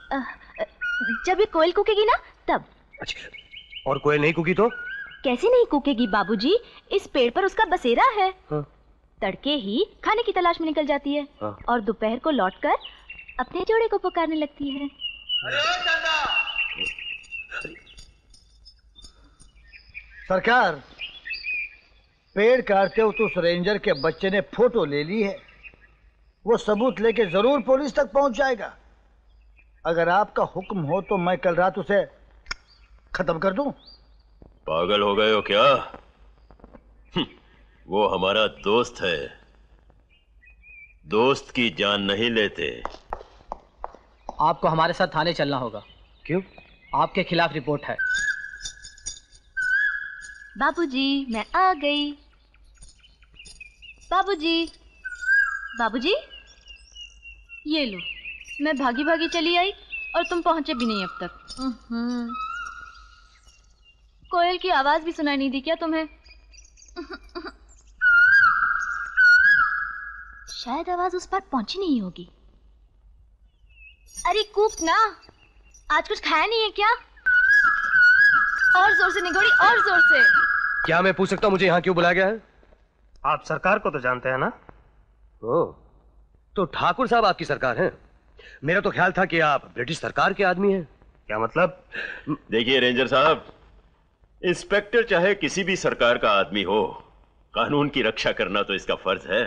जब ये कोयल कूकेगी ना तब। अच्छा और कोयल नहीं कुकी तो? कैसे नहीं कूकेगी बाबूजी? इस पेड़ पर उसका बसेरा है। हाँ। तड़के ही खाने की तलाश में निकल जाती है। हाँ। और दोपहर को लौटकर अपने जोड़े को पुकारने लगती है। सरकार पेड़ काटते हो तो उस रेंजर के बच्चे ने फ़ोटो ले ली है। वो सबूत लेके ज़रूर पुलिस तक पहुँच जाएगा। अगर आपका हुक्म हो तो मैं कल रात उसे खत्म कर दूँ। पागल हो गए हो क्या? हम्म, वो हमारा दोस्त है। दोस्त की जान नहीं लेते। आपको हमारे साथ थाने चलना होगा। क्यों? आपके खिलाफ रिपोर्ट है। बाबूजी मैं आ गई। बाबूजी। बाबूजी? ये लो मैं भागी भागी चली आई और तुम पहुँचे भी नहीं अब तक। कोयल की आवाज़ भी सुनाई नहीं दी क्या तुम्हें? शायद आवाज़ उस पर पहुँची नहीं होगी। अरे कूक ना आज कुछ खाया नहीं है क्या? और ज़ोर से निगोड़ी और ज़ोर से। क्या मैं पूछ सकता हूँ मुझे यहाँ क्यों बुलाया गया है? आप सरकार को तो जानते हैं ना? ओ तो ठाकुर साहब आपकी सरकार है। मेरा तो ख्याल था कि आप ब्रिटिश सरकार के आदमी हैं। क्या मतलब? देखिए रेंजर साहब इंस्पेक्टर चाहे किसी भी सरकार का आदमी हो कानून की रक्षा करना तो इसका फ़र्ज़ है।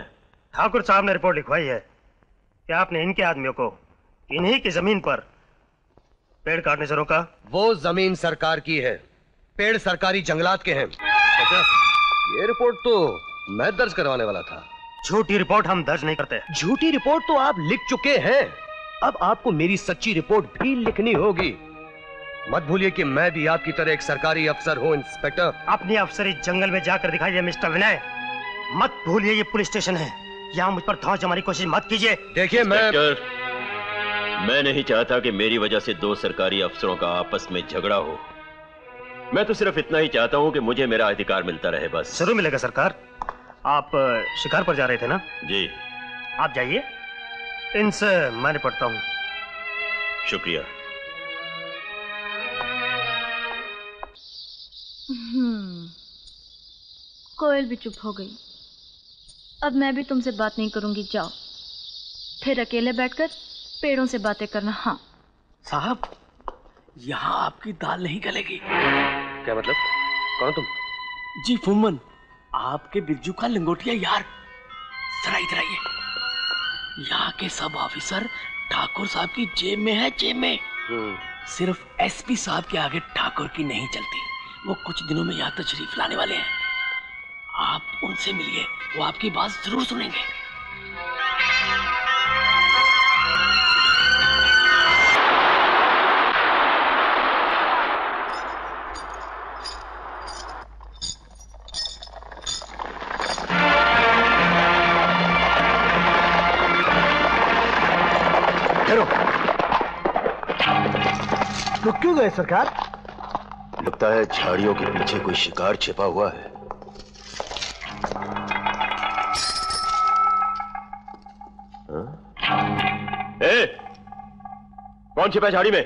ठाकुर साहब ने रिपोर्ट लिखवाई है कि आपने इनके आदमियों को इन्हीं की ज़मीन पर पेड़ काटने से रोका। वो ज़मीन सरकार की है। पेड़ सरकारी जंगलात के हैं। अच्छा ये रिपोर्ट तो मैं दर्ज करवाने वाला था। झूठी रिपोर्ट हम दर्ज नहीं करते। झूठी रिपोर्ट तो आप लिख चुके हैं। अब आपको मेरी सच्ची रिपोर्ट भी लिखनी होगी। मत भूलिए कि मैं भी आपकी तरह एक सरकारी अफसर हूँ इंस्पेक्टर। अपनी अफसरी जंगल में जाकर दिखाइए मिस्टर विनय। मत भूलिए ये पुलिस स्टेशन है। यहाँ मुझ पर धौस जमाने की कोशिश मत कीजिए। देखिए मैं मैं नहीं चाहता कि मेरी वजह से दो सरकारी अफसरों का आपस में झगड़ा हो। मैं तो सिर्फ़ इतना ही चाहता हूँ कि मुझे मेरा अधिकार मिलता रहे बस। ज़रूर मिलेगा सरकार। आप शिकार पर जा रहे थे ना? जी। आप जाइए। इनसे मैं निपटता हूँ। शुक्रिया। हम्म। कोयल भी चुप हो गई। अब मैं भी तुमसे बात नहीं करूँगी जाओ। फिर अकेले बैठकर पेड़ों से बातें करना हाँ। साहब यहाँ आपकी दाल नहीं गलेगी। क्या मतलब? कौन तुम? जी फुम्मन आपके बिरजू का लंगोटिया यार। जरा इधर आइए। यहाँ के सब ऑफिसर ठाकुर साहब की जेब में है जेब में। सिर्फ़ एसपी साहब के आगे ठाकुर की नहीं चलती। वो कुछ दिनों में यहाँ तशरीफ़ लाने वाले हैं। आप उनसे मिलिए वो आपकी बात ज़रूर सुनेंगे। गए सरकार? लगता है झाड़ियों के पीछे कोई शिकार छिपा हुआ है। हाँ? ए, कौन छिपा झाड़ी में?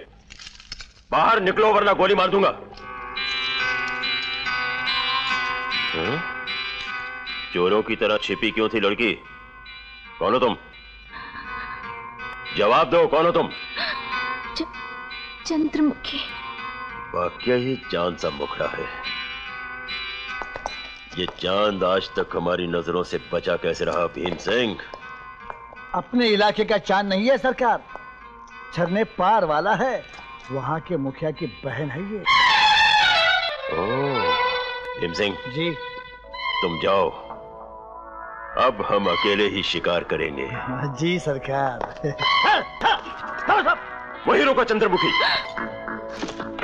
बाहर निकलो वरना गोली मार दूँगा। हाँ? चोरों की तरह छिपी क्यों थी लड़की? कौन हो तुम? जवाब दो कौन हो तुम? चंद्रमुखी। वाक्य ही चाँद सा मुखड़ा है। ये चाँद आज तक हमारी नज़रों से बचा कैसे रहा भीम सिंह? अपने इलाके का चाँद नहीं है सरकार। झरने पार वाला है। वहाँ के मुखिया की बहन है ये। भीम सिंह। जी। तुम जाओ। अब हम अकेले ही शिकार करेंगे। जी सरकार। वही रुका चंद्रमुखी।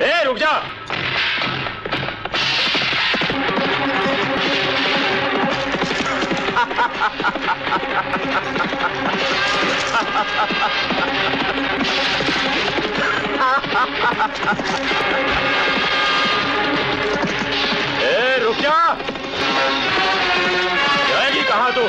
ए रुक जा। ए रुक जा। जाएगी कहाँ तू?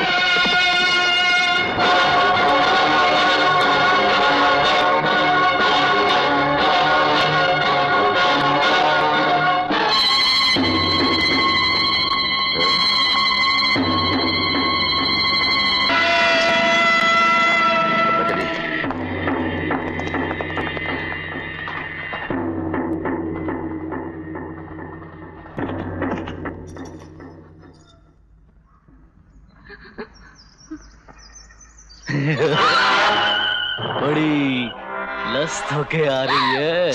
होके आ रही है।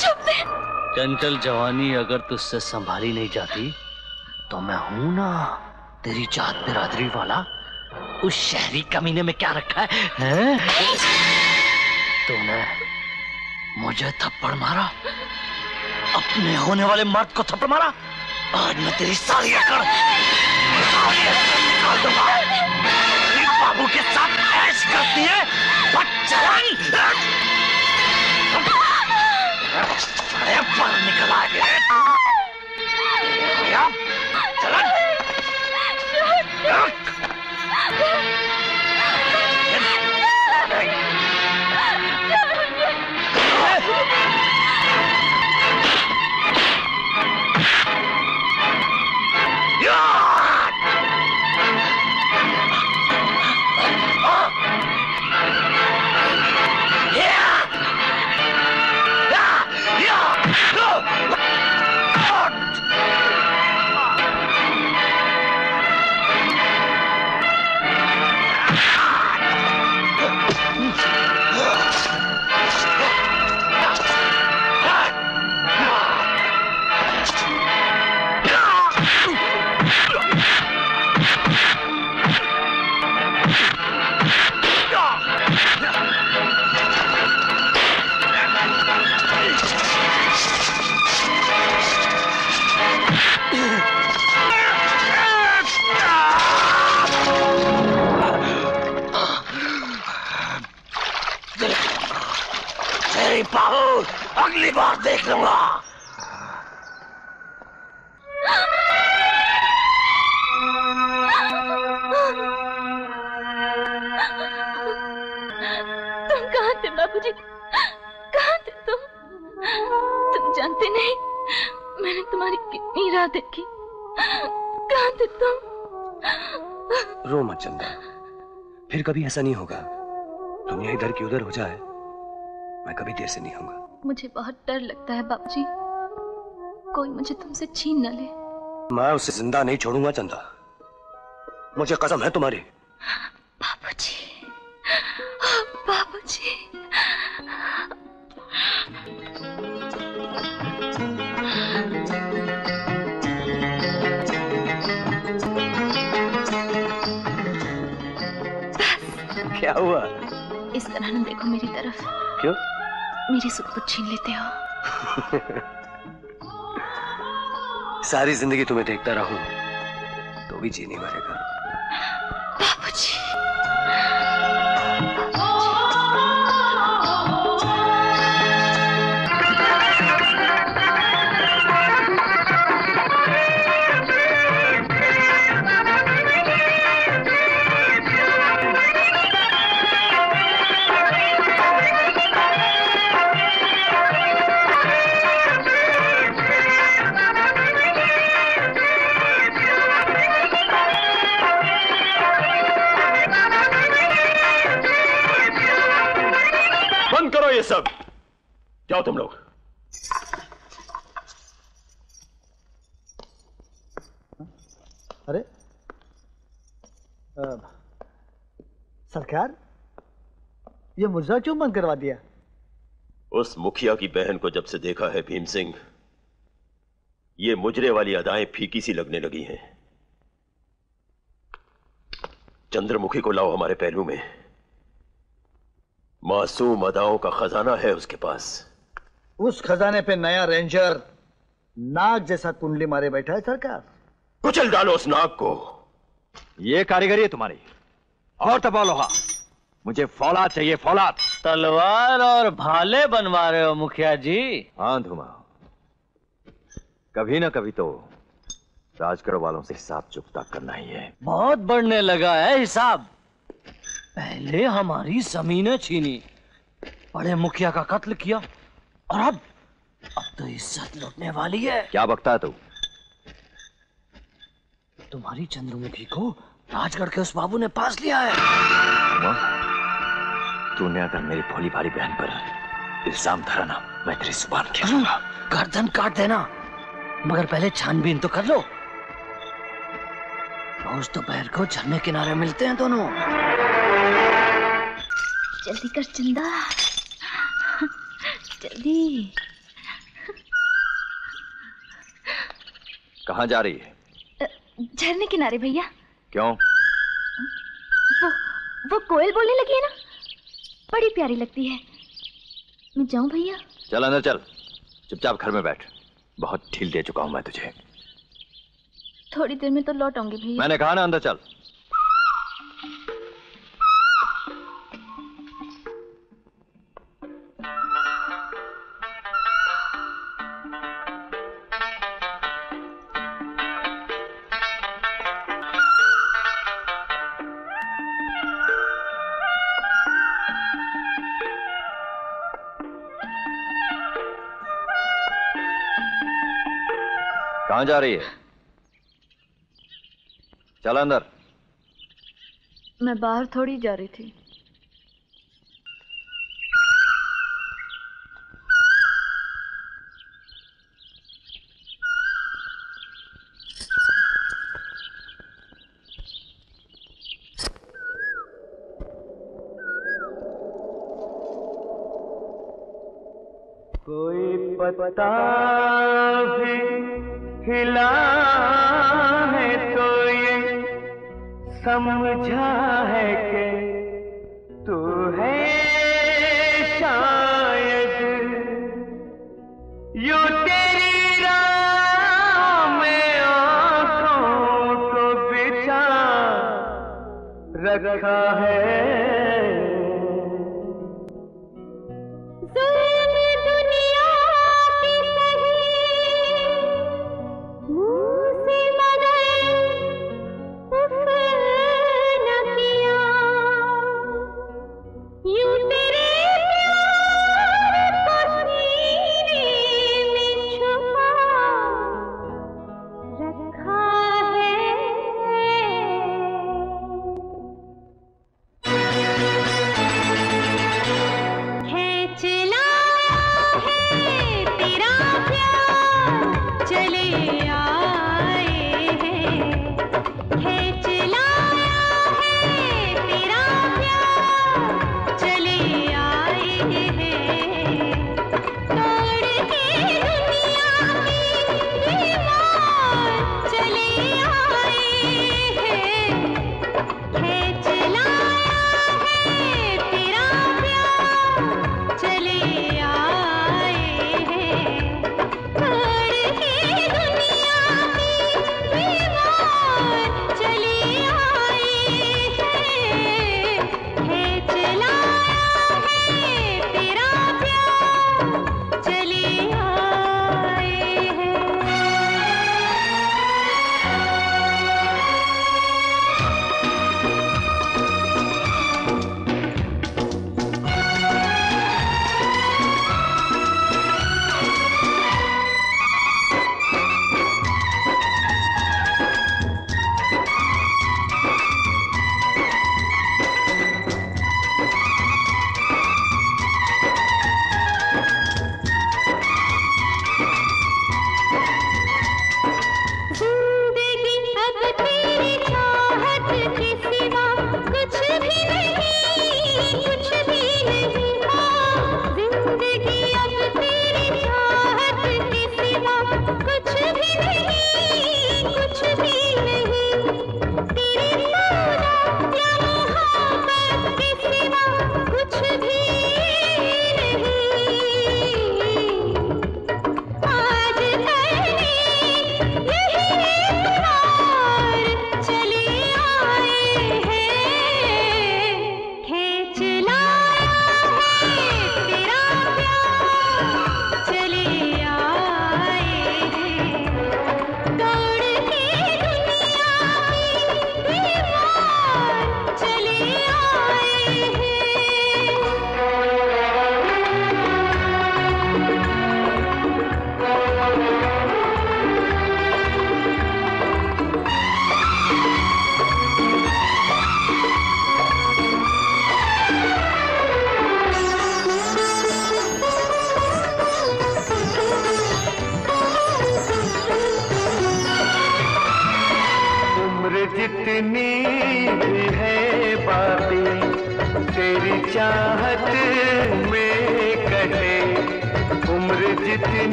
चंचल जवानी अगर तुझसे संभाली नहीं जाती तो मैं हूँ ना तेरी जात बिरादरी वाला। उस शहरी कमीने में क्या रखा है, हैं? तूने मुझे थप्पड़ मारा अपने होने वाले मर्द को थप्पड़ मारा आज मैं तेरी सारी अकड़ निकाल दूँगा। बाबू के साथ ऐश करती है बच्चन अरे पर निकल आगे चलन बार देख लूँगा। तुम कहाँ थे बाबूजी? कहाँ थे तुम? तुम जानते नहीं मैंने तुम्हारी कितनी राह देखी। कहाँ थे तुम? रो मत चंदा। फिर कभी ऐसा नहीं होगा। दुनिया इधर की उधर हो जाए मैं कभी देर से नहीं आऊँगा। मुझे बहुत डर लगता है बाबूजी। कोई मुझे तुमसे छीन न ले। मैं उसे ज़िंदा नहीं छोड़ूँगा चंदा। मुझे कसम है तुम्हारी। बाबूजी बाबूजी। क्या हुआ? इस तरह न देखो मेरी तरफ़। क्यों? मेरी सुख को छीन लेते हो। सारी ज़िंदगी तुम्हें देखता रहूँ तो भी जी नहीं मरेगा बाबूजी। ये मुजरा क्यों बंद करवा दिया? उस मुखिया की बहन को जब से देखा है भीम सिंह ये मुजरे वाली अदाएँ फीकी सी लगने लगी हैं। चंद्रमुखी को लाओ हमारे पहलू में। मासूम अदाओं का खजाना है उसके पास। उस खजाने पे नया रेंजर नाग जैसा कुंडली मारे बैठा है सरकार। कुचल डालो उस नाग को। ये कारीगरी है तुम्हारी। और तपा लोहा। मुझे फौलाद चाहिए फौलाद। तलवार और भाले बनवा रहे हो मुखिया जी। हाँ धुमा कभी ना कभी तो राजगढ़ वालों से हिसाब चुकता करना ही है। बहुत बढ़ने लगा है हिसाब। पहले हमारी जमीनें छीनी बड़े मुखिया का कत्ल किया और अब अब तो इज़्ज़त लुटने वाली है। क्या बकता है तू? तुम्हारी चंद्रमुखी को राजगढ़ के उस बाबू ने पास लिया है। धुमा तूने अगर मेरी भोली भाली बहन पर इल्ज़ाम धरा ना मैं तेरी ज़ुबान खींचूँगा गर्दन काट देना। मगर पहले छानबीन तो कर लो। रोज दोपहर को झरने किनारे मिलते हैं दोनों। जल्दी कर चंदा। जल्दी। कहाँ जा रही है? झरने किनारे भैया। क्यों? वो वो कोयल बोलने लगी है ना? बड़ी प्यारी लगती है। मैं जाऊँ भैया? चल अंदर चल। चुपचाप घर में बैठ। बहुत ढील दे चुका हूँ मैं तुझे। थोड़ी देर में तो लौट आऊँगी भैया। मैंने कहा ना अंदर चल। कहाँ जा रही है। चल अंदर। मैं बाहर थोड़ी जा रही थी। कोई समझा है कि तू है शायद यू तेरी में आँखों को बिछा रखा है।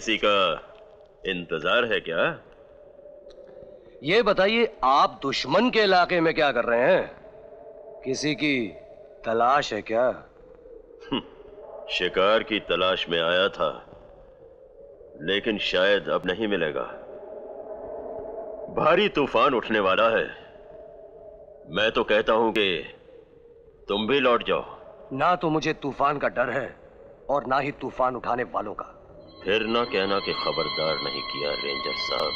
किसी का इंतज़ार है क्या? ये बताइए आप दुश्मन के इलाके में क्या कर रहे हैं? किसी की तलाश है क्या? शिकार की तलाश में आया था लेकिन शायद अब नहीं मिलेगा। भारी तूफ़ान उठने वाला है। मैं तो कहता हूँ कि तुम भी लौट जाओ। ना तो मुझे तूफ़ान का डर है और ना ही तूफ़ान उठाने वालों का। फिर ना कहना कि खबरदार नहीं किया रेंजर साहब।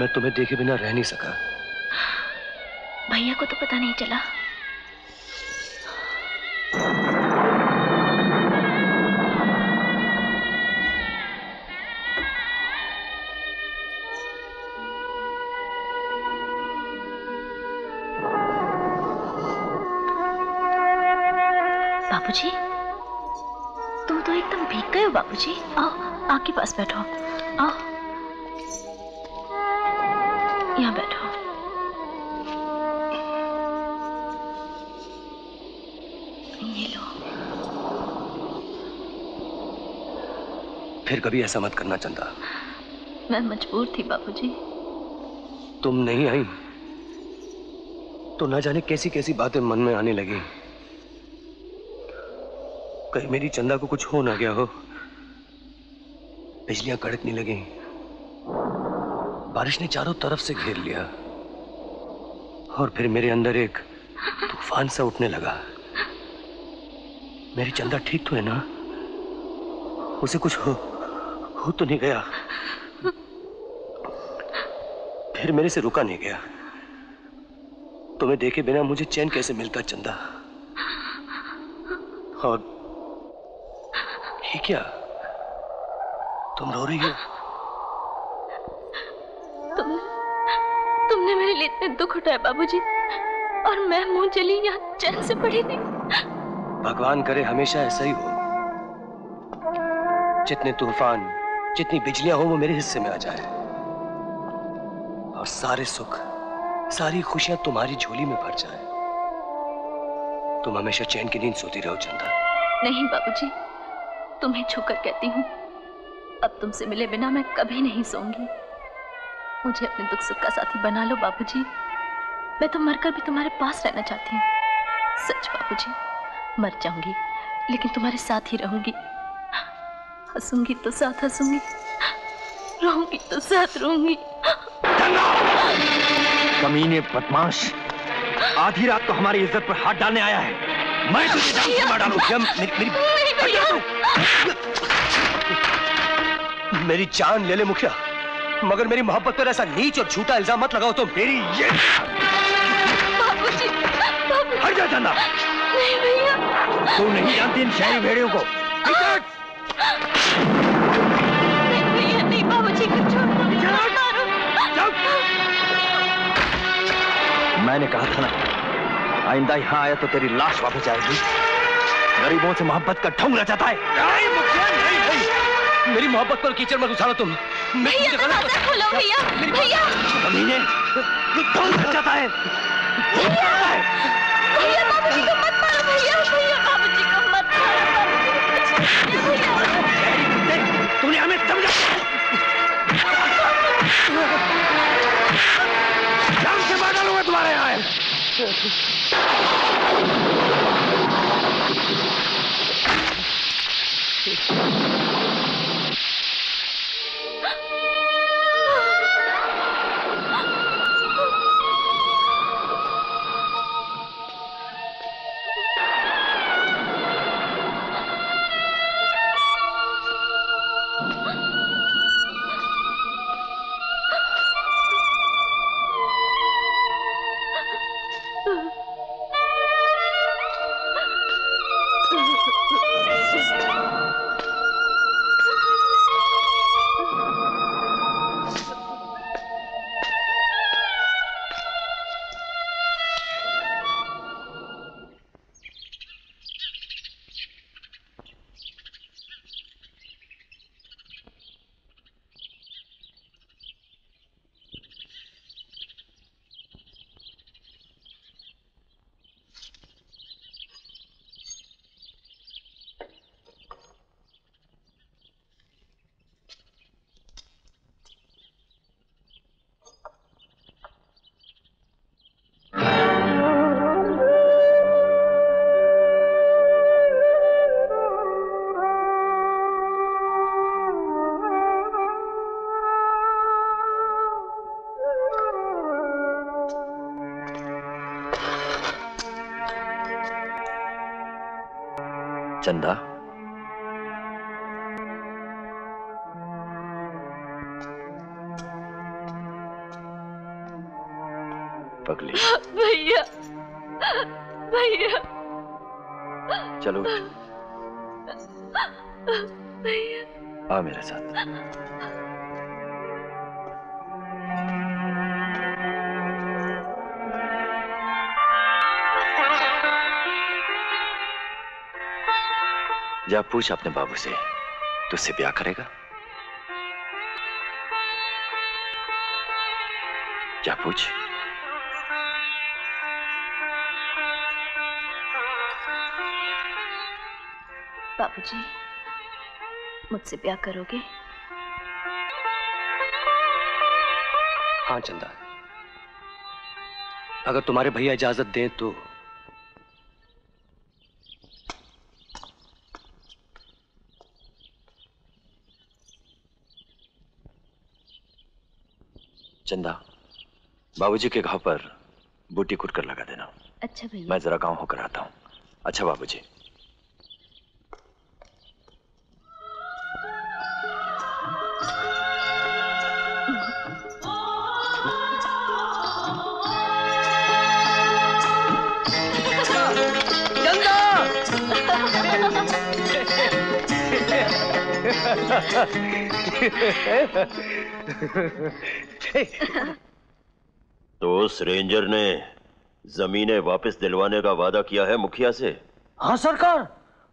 मैं तुम्हें देखे बिना रह नहीं सका। भैया को तो पता नहीं चला। बाबूजी, तुम तो एकदम भीग गए हो बाबूजी। आओ आपके पास बैठो। फिर कभी ऐसा मत करना चंदा। मैं मजबूर थी बाबूजी। तुम नहीं आई तो ना जाने कैसी कैसी बातें मन में आने लगी। कहीं मेरी चंदा को कुछ हो ना गया हो बिजलियाँ कड़कने लगी। बारिश ने चारों तरफ़ से घेर लिया और फिर मेरे अंदर एक तूफ़ान सा उठने लगा। मेरी चंदा ठीक तो है ना? उसे कुछ हो हो तो नहीं गया। फिर मेरे से रुका नहीं गया। तुम्हें देखे बिना मुझे चैन कैसे मिलता चंदा? और ये क्या? तुम रो रही हो? तुम तुमने मेरे लिए इतने दुख उठाए बाबूजी और मैं मुँह चली यहाँ चैन से पड़ी थी भगवान करे हमेशा ऐसा ही हो। जितने तूफ़ान जितनी बिजलियाँ हो वो मेरे हिस्से में आ जाए। और सारे सुख, सारी खुशियाँ तुम्हारी झोली में भर जाए। तुम हमेशा चैन की नींद सोती रहो, चंदा। नहीं, बाबूजी, तुम्हें छूकर कहती हूँ, अब तुमसे मिले बिना मैं कभी नहीं सोऊँगी। मुझे अपने दुख सुख का साथी बना लो, बाबूजी। मैं तो मरकर भी तुम्हारे पास रहना चाहती हूँ। सच, बाबूजी, मर जाऊँगी, लेकिन तुम्हारे साथ ही रहूँगी। हंसूँगी तो साथ हंसूँगी रहूँगी तो साथ रहूँगी। कमीने बदमाश आधी रात को हमारी इज़्ज़त पर हाथ डालने आया है। मैं तुझे जान से मार डालूं। मेरी मेरी मेरी जान। ले ले मुखिया। मगर मेरी मोहब्बत पर ऐसा नीच और झूठा इल्ज़ाम मत लगाओ तो मेरी ये हट जा चंदा तू नहीं जानती इन शहरी भेड़ियों को। मैंने कहा था ना आइंदा यहाँ आया तो तेरी लाश वापस आएगी गरीबों से मोहब्बत का ढोंग रचाता है नहीं मुखिया नहीं नहीं मेरी मोहब्बत पर कीचड़ मत उछालो तुम। भैया दरवाज़ा खोलो भैया भैया। रचाता है भैया भैया बाबूजी को मत मारो भैया भैया बाबूजी को मत मारो भैया। तूने हमें समझा यहाँ चंदा पगली भैया भैया। चलो भैया। आ मेरे साथ। जा पूछ अपने बाबू से तो तुझसे ब्याह करेगा। जा पूछ? बाबूजी मुझसे ब्याह करोगे? हाँ चंदा। अगर तुम्हारे भैया इजाज़त दें तो चंदा बाबूजी के घाव पर बूटी कुट कर लगा देना। अच्छा भैया। मैं जरा गाँव होकर आता हूँ। अच्छा बाबूजी। तो उस रेंजर ने जमीनें वापस दिलवाने का वादा किया है मुखिया से? हाँ सरकार।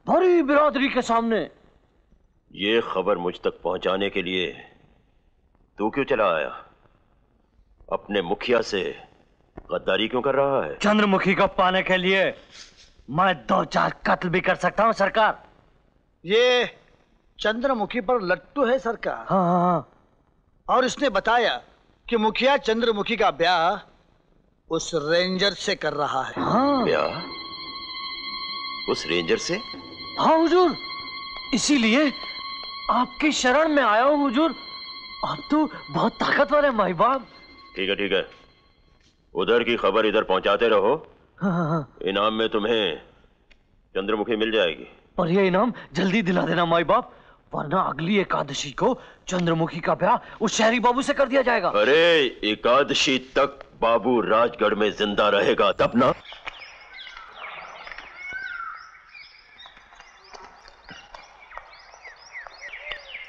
भरी बिरादरी के सामने। ये खबर मुझ तक पहुँचाने के लिए तू क्यों चला आया? अपने मुखिया से गद्दारी क्यों कर रहा है? चंद्रमुखी को पाने के लिए मैं दो चार कत्ल भी कर सकता हूँ सरकार। ये चंद्रमुखी पर लट्टू है सरकार। हाँ हाँ हाँ। और इसने बताया कि मुखिया चंद्रमुखी का ब्याह उस रेंजर से कर रहा है। हाँ। ब्याह? उस रेंजर से? हाँ हुजूर। इसीलिए आपकी शरण में आया हूँ हुजूर। आप तो बहुत ताकतवर है माई बाप। ठीक है ठीक है। उधर की खबर इधर पहुंचाते रहो। हाँ हाँ हाँ। इनाम में तुम्हें चंद्रमुखी मिल जाएगी। और ये इनाम जल्दी दिला देना माई बाप। वरना अगली एकादशी को चंद्रमुखी का ब्याह उस शहरी बाबू से कर दिया जाएगा। अरे एकादशी तक बाबू राजगढ़ में ज़िंदा रहेगा तब ना?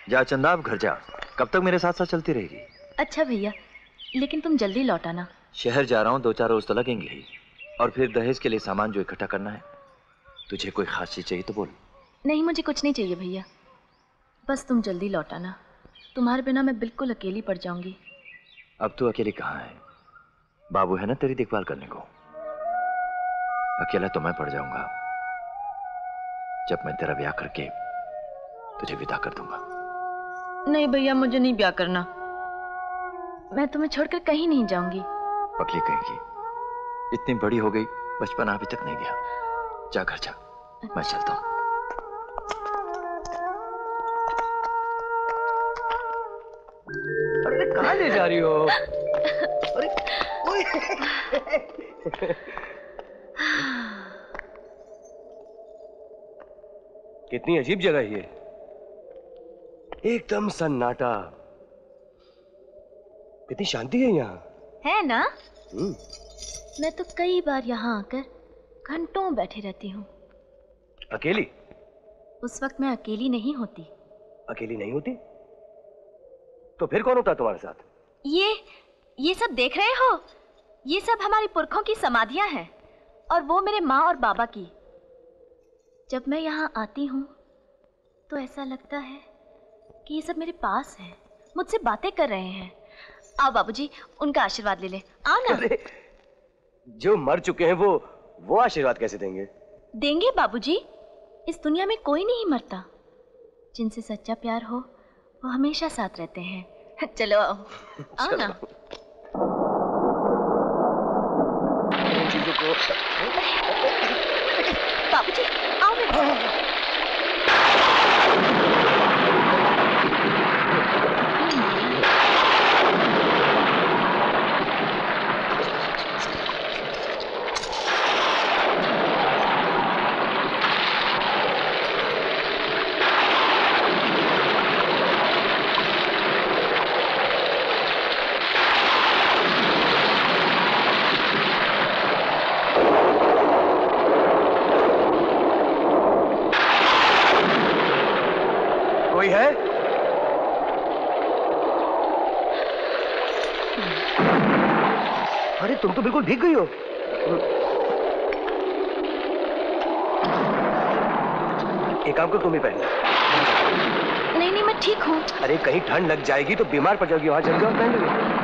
जा चंदा अब घर जा। कब तक मेरे साथ साथ चलती रहेगी? अच्छा भैया लेकिन तुम जल्दी लौट आना। शहर जा रहा हूँ दो चार रोज तो लगेंगे ही। और फिर दहेज के लिए सामान जो इकट्ठा करना है तुझे कोई खास चीज़ चाहिए तो बोल। नहीं मुझे कुछ नहीं चाहिए भैया। बस तुम जल्दी लौट आना तुम्हारे बिना मैं बिल्कुल अकेली पड़ जाऊँगी। अब तू अकेली कहाँ है? बाबू है ना तेरी देखभाल करने को? अकेला तो मैं पड़ जाऊँगा। जब मैं तेरा ब्याह करके तुझे विदा कर दूँगा। नहीं भैया मुझे नहीं ब्याह करना। मैं तुम्हें छोड़कर कहीं नहीं जाऊँगी। पकली कहेगी इतनी बड़ी हो गई बचपन अभी तक नहीं गया। जा घर जा मैं चलता हूँ। रही हो। अरे ओए कितनी अजीब जगह है ये। एकदम सन्नाटा। कितनी शांति है यहाँ। है ना? हम्म, मैं तो कई बार यहाँ आकर घंटों बैठी रहती हूँ। अकेली? उस वक्त मैं अकेली नहीं होती। अकेली नहीं होती? तो फिर कौन होता तुम्हारे साथ? ये ये सब देख रहे हो? ये सब हमारे पुरखों की समाधियाँ हैं और वो मेरे माँ और बाबा की। जब मैं यहाँ आती हूँ तो ऐसा लगता है कि ये सब मेरे पास है मुझसे बातें कर रहे हैं। आओ बाबूजी उनका आशीर्वाद ले ले। आओ ना। जो मर चुके हैं वो वो आशीर्वाद कैसे देंगे? देंगे बाबूजी इस दुनिया में कोई नहीं मरता। जिनसे सच्चा प्यार हो वो हमेशा साथ रहते हैं। चलो आओ। आओ ना। बाबूजी आओ मेरे साथ। कोई है अरे तुम तो बिल्कुल भीग गई हो। एक काम कर तुम ही पहन नहीं नहीं मैं ठीक हूँ। अरे कहीं ठंड लग जाएगी तो बीमार पड़ जाओगी वहाँ जल्दी और पहन लोगे।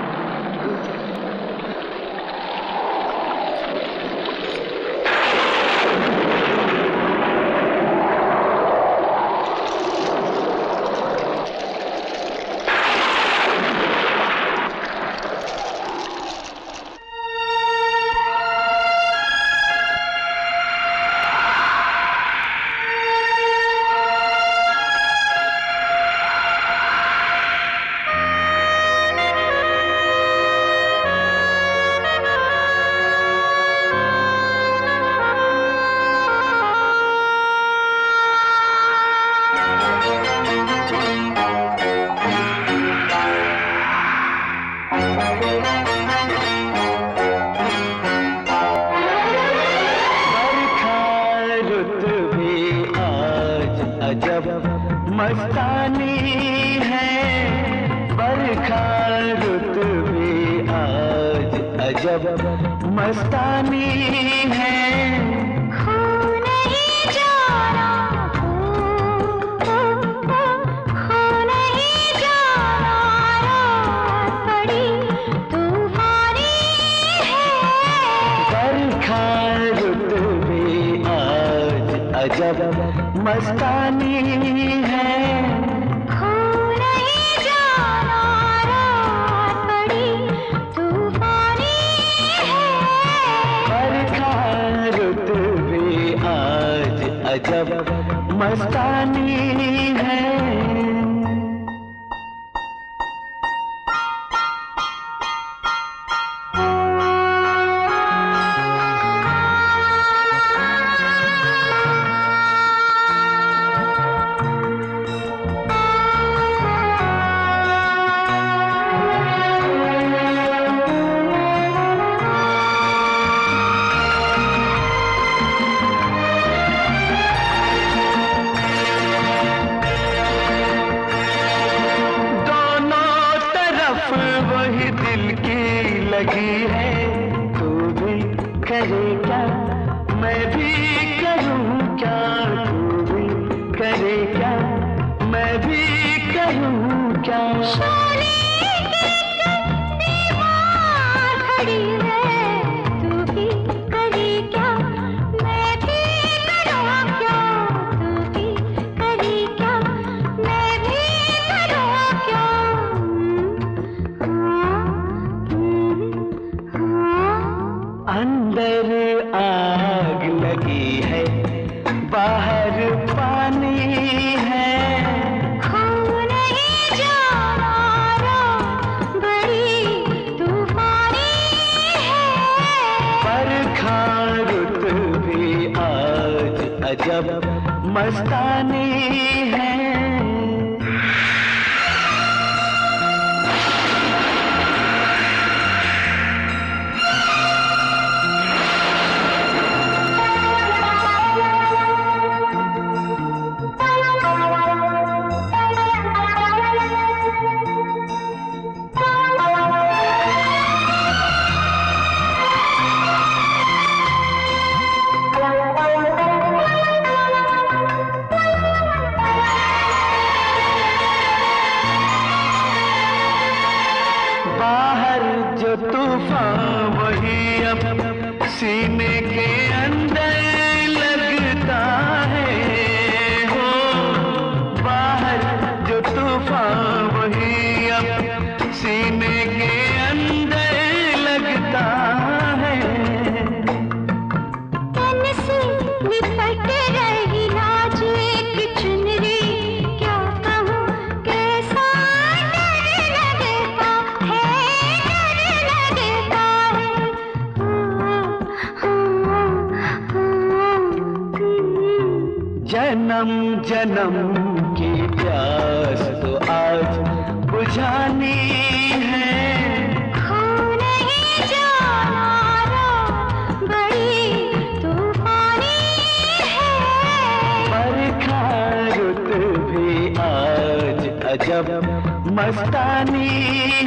मस्तानी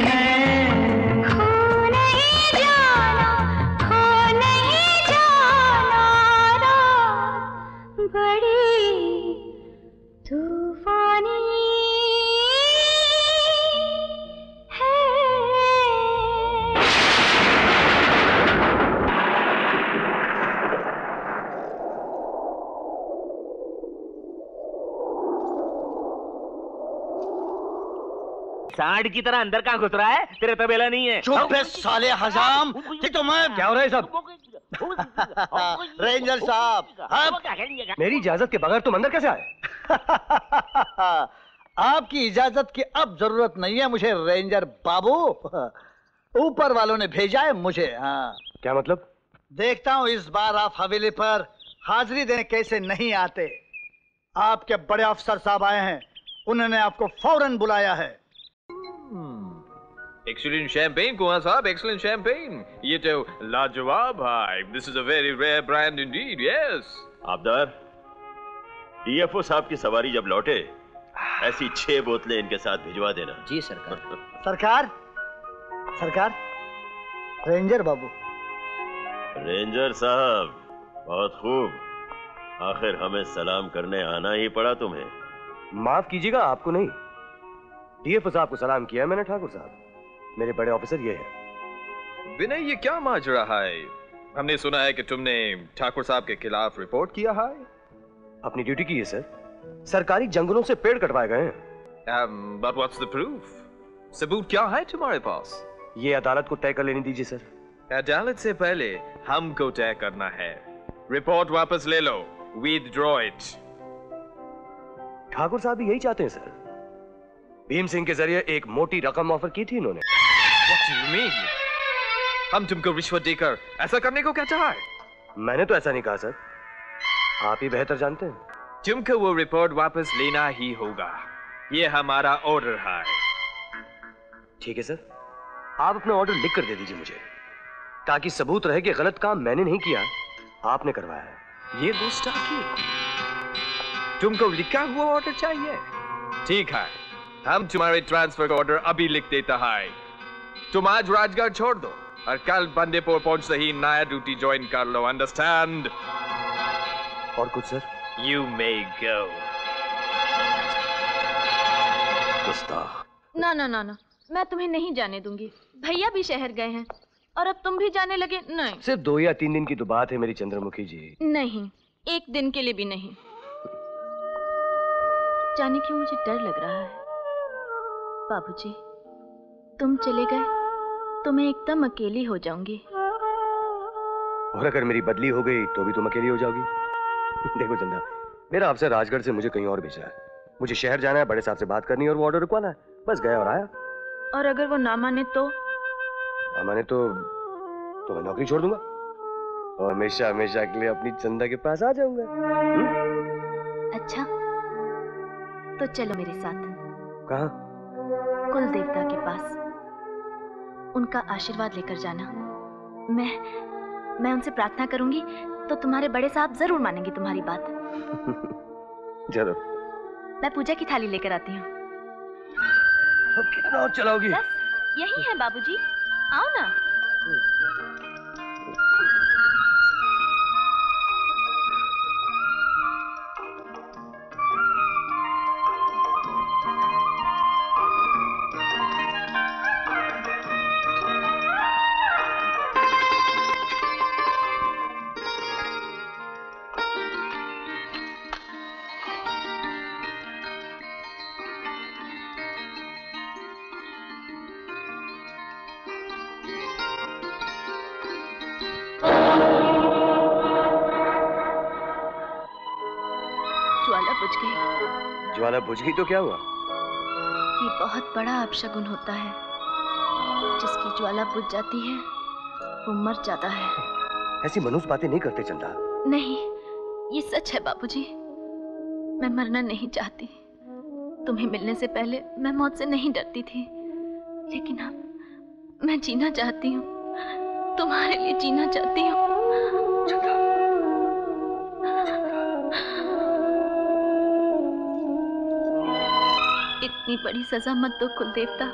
है। सांड की तरह अंदर कहाँ घुस रहा है? तेरे तबेला नहीं है। चुप हाँ। है। साले हजाम। हाँ। ये तो मैं क्या हो रहा है सब? हाँ। रेंजर साहब आप मेरी इजाज़त के बगैर तुम अंदर कैसे आए? आपकी इजाज़त की अब ज़रूरत नहीं है मुझे रेंजर बाबू। ऊपर वालों ने भेजा है मुझे हाँ। क्या मतलब? देखता हूँ इस बार आप हवेली पर हाजिरी देने कैसे नहीं आते। आपके बड़े अफसर साहब आए हैं उन्होंने आपको फ़ौरन बुलाया है। Hmm. Excellent champagne, Kuan Saab. Excellent champagne. ये तो लाजवाब है. This is a very rare brand indeed. Yes. आबदार, DFO साहब की सवारी जब लौटे, ऐसी छह बोतलें इनके साथ भिजवा देना. जी सरकार. सरकार, सरकार, Ranger, बाबू. रेंजर साहब, बहुत खूब. आखिर हमें सलाम करने आना ही पड़ा तुम्हें. माफ़ कीजिएगा आपको नहीं. डीएफओ साहब को सलाम किया है मैंने ठाकुर साहब। मेरे बड़े ऑफिसर ये है। विनय ये क्या माजरा है? हमने सुना है कि तुमने ठाकुर साहब के खिलाफ रिपोर्ट किया है। अपनी ड्यूटी की है सर। सरकारी जंगलों से पेड़ कटवाए गए हैं। बट व्हाट्स द प्रूफ सबूत क्या है तुम्हारे पास? ये अदालत को तय कर लेने दीजिए सर। अदालत से पहले हमको तय करना है। रिपोर्ट वापस ले लो। विदड्रॉ इट ठाकुर साहब भी यही चाहते हैं सर। भीम सिंह के ज़रिए एक मोटी रकम ऑफ़र की थी इन्होंने? हम तुमको रिश्वत देकर ऐसा करने को क्या चाहा है? मैंने तो ऐसा नहीं कहा सर। आप ही बेहतर जानते हैं। तुमको वो रिपोर्ट वापस लेना ही होगा। ये हमारा ऑर्डर है। ठीक है सर। आप अपना ऑर्डर लिख कर दे दीजिए मुझे। ताकि सबूत रहे कि गलत काम मैंने नहीं किया आपने करवाया है। ये गुस्ताखी तुमको लिखा हुआ ऑर्डर चाहिए। ठीक है। हम तुम्हारे ट्रांसफ़र का ऑर्डर अभी लिख देता है। तुम आज राजगढ़ छोड़ दो और कल बंदेपुर पहुँचते ही नया ड्यूटी ज्वाइन कर लो अंडरस्टैंड और कुछ सर यू मे गो ना ना ना ना। मैं तुम्हें नहीं जाने दूँगी। भैया भी शहर गए हैं। और अब तुम भी जाने लगे? नहीं। सिर्फ़ दो या तीन दिन की तो बात है मेरी चंद्रमुखी जी। नहीं। एक दिन के लिए भी नहीं। जाने क्यों मुझे डर लग रहा है? बाबूजी तुम चले गए तो मैं एकदम अकेली हो जाऊँगी। और अगर मेरी बदली हो गई तो भी तुम अकेली हो जाओगी। देखो चंदा मेरा अफसर राजगढ़ से मुझे कहीं और भेजा है। मुझे शहर जाना है बड़े साहब से बात करनी है और वो ऑर्डर रुकवाना है। बस गया और आया। और अगर वो ना माने तो? मैंने तो तो मैं नौकरी छोड़ दूँगा। और हमेशा हमेशा के लिए अपनी चंदा के पास आ जाऊँगा। अच्छा तो चलो मेरे साथ। कहा? कुल देवता के पास। उनका आशीर्वाद लेकर जाना। मैं मैं उनसे प्रार्थना करूँगी तो तुम्हारे बड़े साहब ज़रूर मानेंगे तुम्हारी बात। ज़रूर। मैं पूजा की थाली लेकर आती हूँ। अब कितना और चलाओगी? बस यही है बाबूजी। आओ ना। ज्वाला बुझ गई तो क्या हुआ? ये बहुत बड़ा अपशगुन होता है। जिसकी ज्वाला बुझ जाती है वो मर जाता है। ऐसी मनुष्य बातें नहीं करते चंदा। नहीं ये सच है बाबूजी। मैं मरना नहीं चाहती। तुम्हें मिलने से पहले मैं मौत से नहीं डरती थी। लेकिन अब मैं जीना चाहती हूँ। तुम्हारे लिए जीना चाहती हूँ। इतनी बड़ी सजा मत दो कुल देवता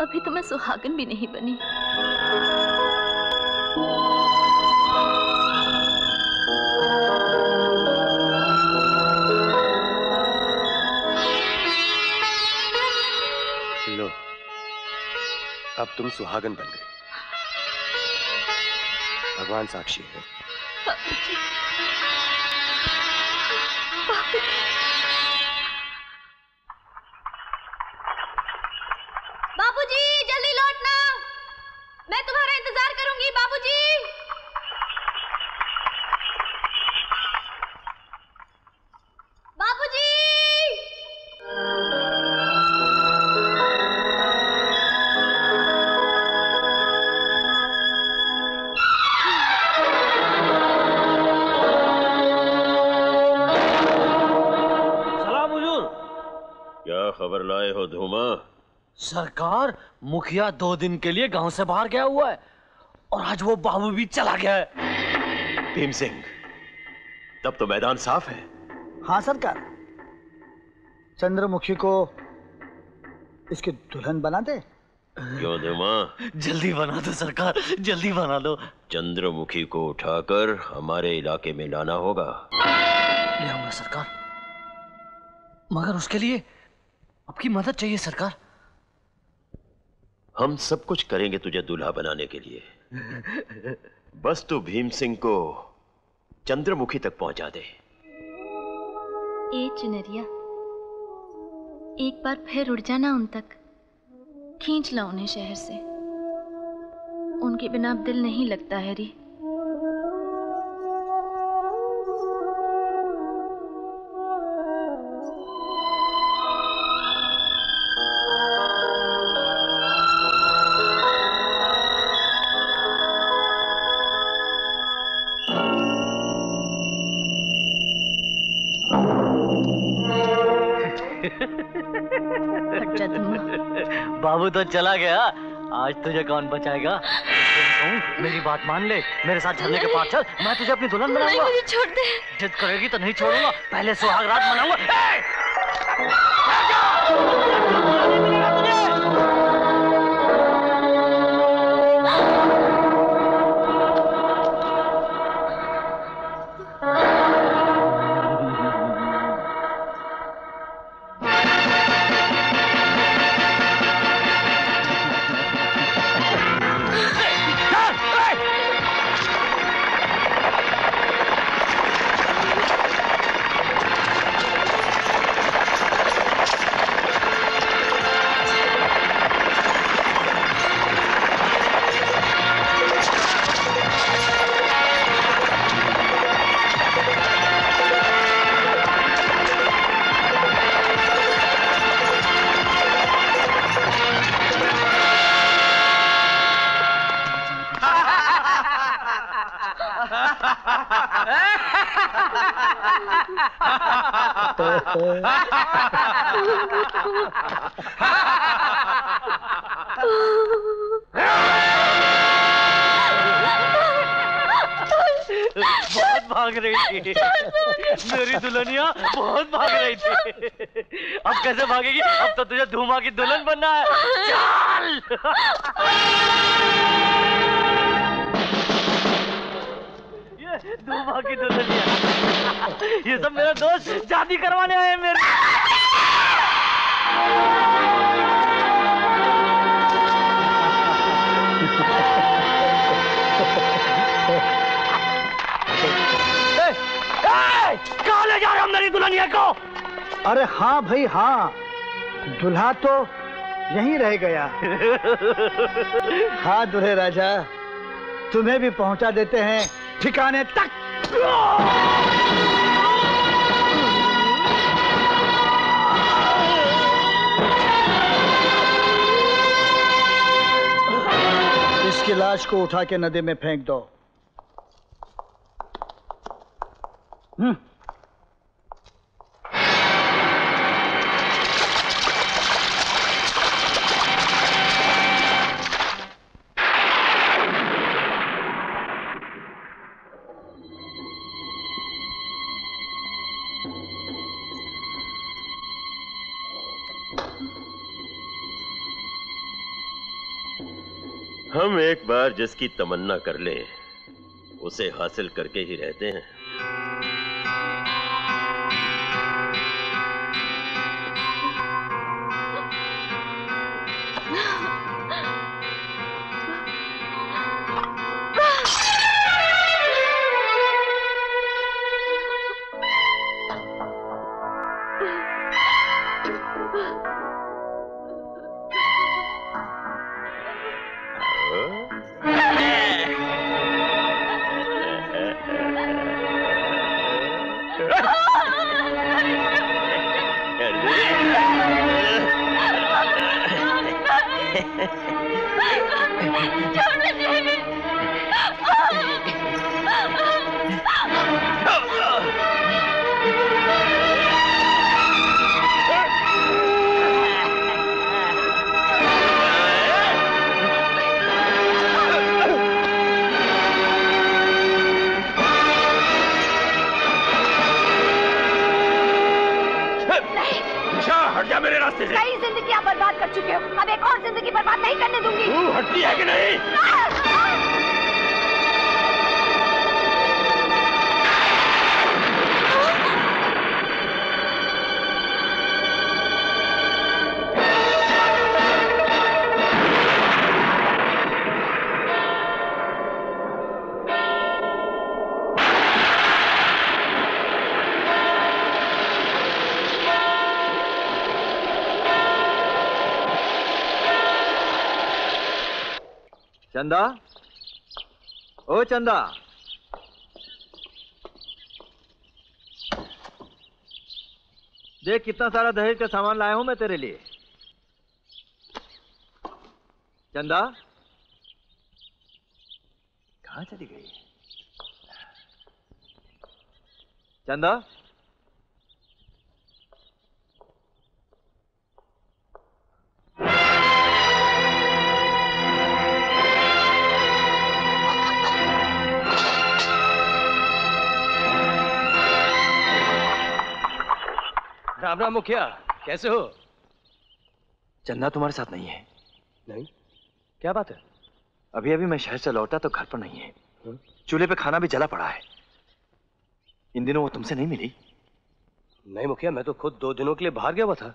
अभी तो मैं सुहागन भी नहीं बनी। लो अब तुम सुहागन बन गए। भगवान साक्षी है। मुखिया दो दिन के लिए गाँव से बाहर गया हुआ है। और आज वो बाबू भी चला गया है। भीम सिंह तब तो मैदान साफ़ है। हाँ सरकार। चंद्रमुखी को इसकी दुल्हन बना दे। क्यों धुमा जल्दी बना दो सरकार। जल्दी बना दो। चंद्रमुखी को उठाकर हमारे इलाके में लाना होगा। ले आऊँगा सरकार। मगर उसके लिए आपकी मदद चाहिए सरकार। हम सब कुछ करेंगे तुझे दूल्हा बनाने के लिए। बस तू भीम सिंह को चंद्रमुखी तक पहुँचा दे। ए चुनरिया, एक बार फिर उड़ जाना उन तक। खींच ला उन्हें शहर से। उनके बिना अब दिल नहीं लगता है री बाबू तो चला गया। आज तुझे कौन बचाएगा? मेरी बात मान ले। मेरे साथ झरने के पास चल। मैं तुझे अपनी दुल्हन बनाऊँगा। मुझे छोड़ दे। जिद करेगी तो नहीं छोड़ूँगा। पहले सुहाग रात मनाऊँगा भाग रही थी। मेरी दुल्हनिया बहुत भाग रही थी। अब कैसे भागेगी अब तो तुझे धूमा की दुल्हन बनना है। चल! धूमा की दुल्हनिया। ये सब मेरा दोस्त शादी करवाने आए मेरे। जा रहे हो मेरी दुल्हनिया को? अरे हाँ भाई हाँ। दुल्हा तो यहीं रह गया। हाँ दुल्हे राजा, तुम्हें भी पहुँचा देते हैं ठिकाने तक। इसकी लाश को उठा के नदी में फेंक दो। हम्म। एक बार जिसकी तमन्ना कर ले उसे हासिल करके ही रहते हैं। चंदा? ओ चंदा। देख कितना सारा दहेज का सामान लाया हूँ मैं तेरे लिए। चंदा? कहाँ चली गई? चंदा? राम मुखिया कैसे हो? चंदा तुम्हारे साथ नहीं है। नहीं? क्या बात है? अभी अभी मैं शहर से लौटा तो घर पर नहीं है। चूल्हे पे खाना भी जला पड़ा है। इन दिनों वो तुमसे नहीं मिली। नहीं मुखिया मैं तो खुद दो दिनों के लिए बाहर गया हुआ था।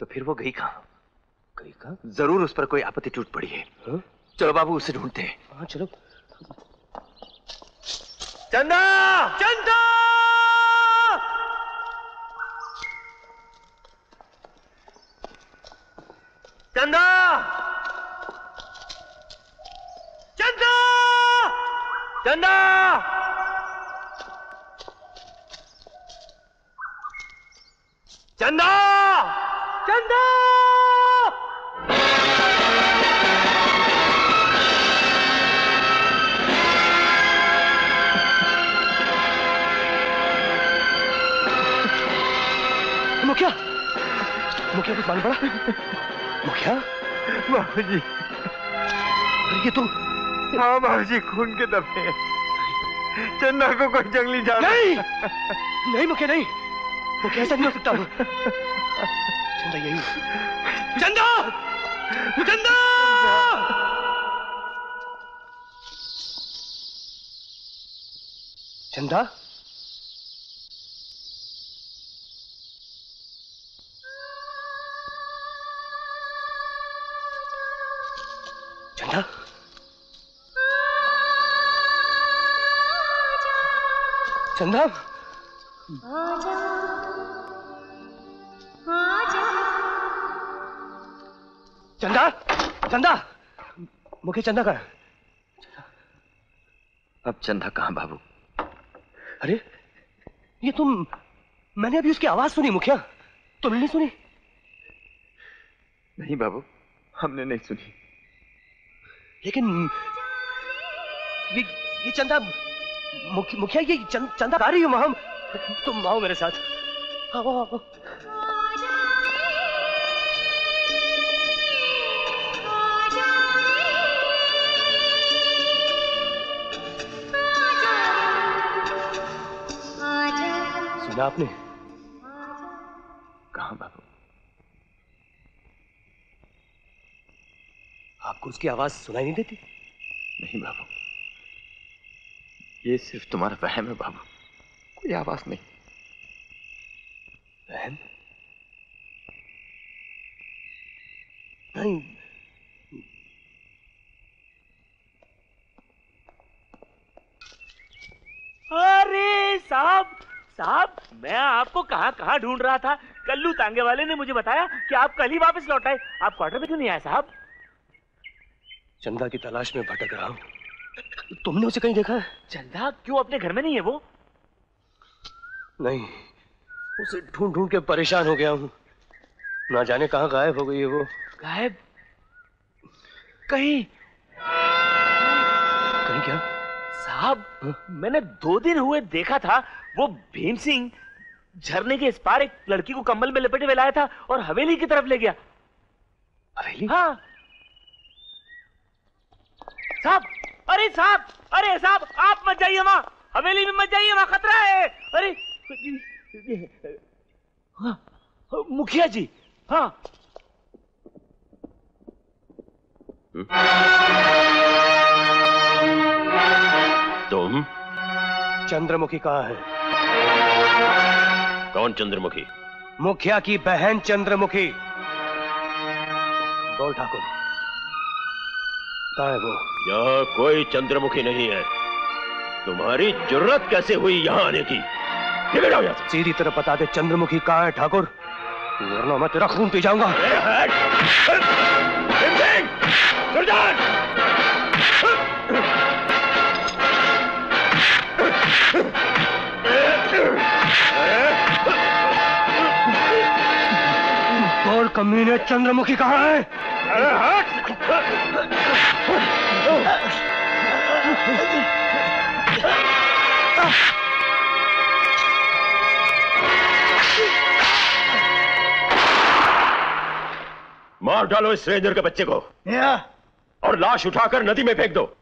तो फिर वो गई कहा? गई कहाँ? ज़रूर उस पर कोई आपत्ति टूट पड़ी है? चलो बाबू उसे ढूंढते हैं। हाँ चलो। चंदा! चंदा! चंदा! चंदा! चंदा! चंदा! चंदा! मुखिया मुखिया कुछ मालूम पड़ा? मुखिया बाबूजी ये तो हाँ बाबूजी खून के हैं। चंदा को कोई जंगली जानवर नहीं! नहीं मुखिया नहीं। मुखिया ऐसा नहीं हो सकता। चंदा यही चंदा चंदा चंदा चंदा चंदा। चंदा चंदा मुखिया चंदा का अब चंदा कहा बाबू? अरे ये तुम मैंने अभी उसकी आवाज़ सुनी मुखिया। तुमने नहीं सुनी? नहीं बाबू हमने नहीं सुनी। लेकिन ये ये चंदा मुखि- मुखिया ये चंद, आ रही हूँ हम तुम आओ मेरे साथ। आओ आओ। सुना आपने? कहा बाबू? आपको उसकी आवाज़ सुनाई नहीं देती? नहीं बाबू। ये सिर्फ़ तुम्हारा वहम है बाबू। कोई आवाज़ नहीं। बहन नहीं। अरे साहब साहब मैं आपको कहाँ कहाँ ढूंढ रहा था? कल्लू तांगे वाले ने मुझे बताया कि आप कल ही वापस लौट आए। आप क्वार्टर में क्यों नहीं आए साहब? चंदा की तलाश में भटक रहा हूँ। तुमने उसे कहीं देखा है? चंदा क्यों अपने घर में नहीं है वो? नहीं उसे ढूंढ ढूंढ के परेशान हो गया हूँ। ना जाने कहाँ गायब हो गई है वो। गायब? कहीं? कहीं क्या? साहब मैंने दो दिन हुए देखा था वो भीम सिंह झरने के इस पार एक लड़की को कंबल में लपेटे हुए लाया था और हवेली की तरफ़ ले गया। हवेली? हाँ। साहब अरे साहब अरे साहब आप मत जाइए वहाँ। हवेली में मत जाइए वहाँ खतरा है। अरे हाँ, मुखिया जी हाँ। तुम? चंद्रमुखी कहाँ है? कौन चंद्रमुखी? मुखिया की बहन चंद्रमुखी। बोल ठाकुर। कहाँ है वो? यहाँ कोई चंद्रमुखी नहीं है। तुम्हारी ज़रूरत कैसे हुई यहाँ आने की? सीधी तरह बता दे चंद्रमुखी कहाँ है ठाकुर? वरना मैं तेरा खून पी जाऊँगा। और कमीने चंद्रमुखी कहाँ है? मार डालो इस रेंजर के बच्चे को। और लाश उठाकर नदी में फेंक दो।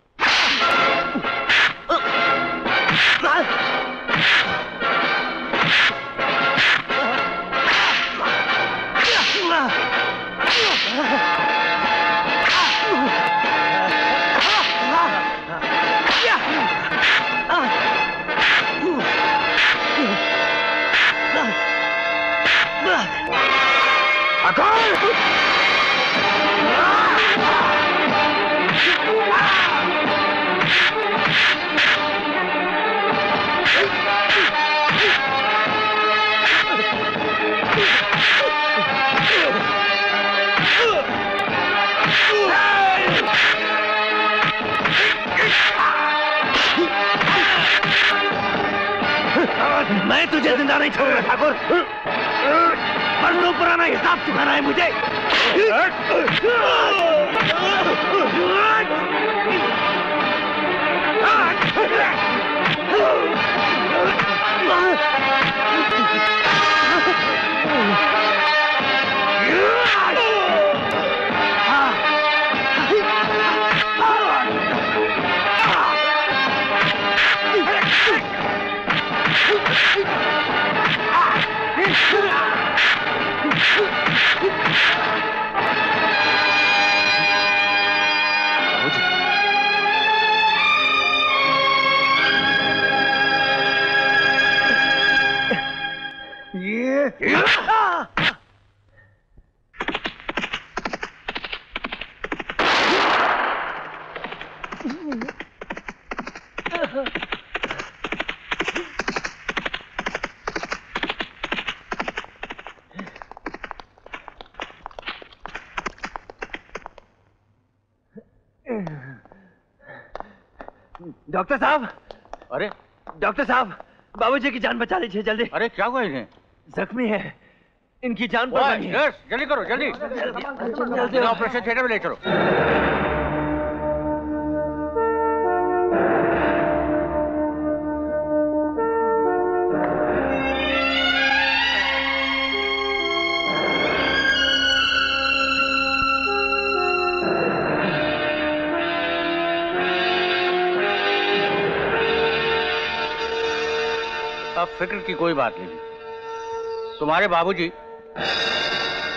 चुकाना है मुझे। डॉक्टर साहब अरे डॉक्टर साहब बाबूजी की जान बचा लीजिए जल्दी अरे क्या हुआ इन्हें जख्मी है इनकी जान बचा बचानी जल्दी करो जल्दी ऑपरेशन थिएटर में ले चलो फ़िक्र की कोई बात नहीं। तुम्हारे बाबूजी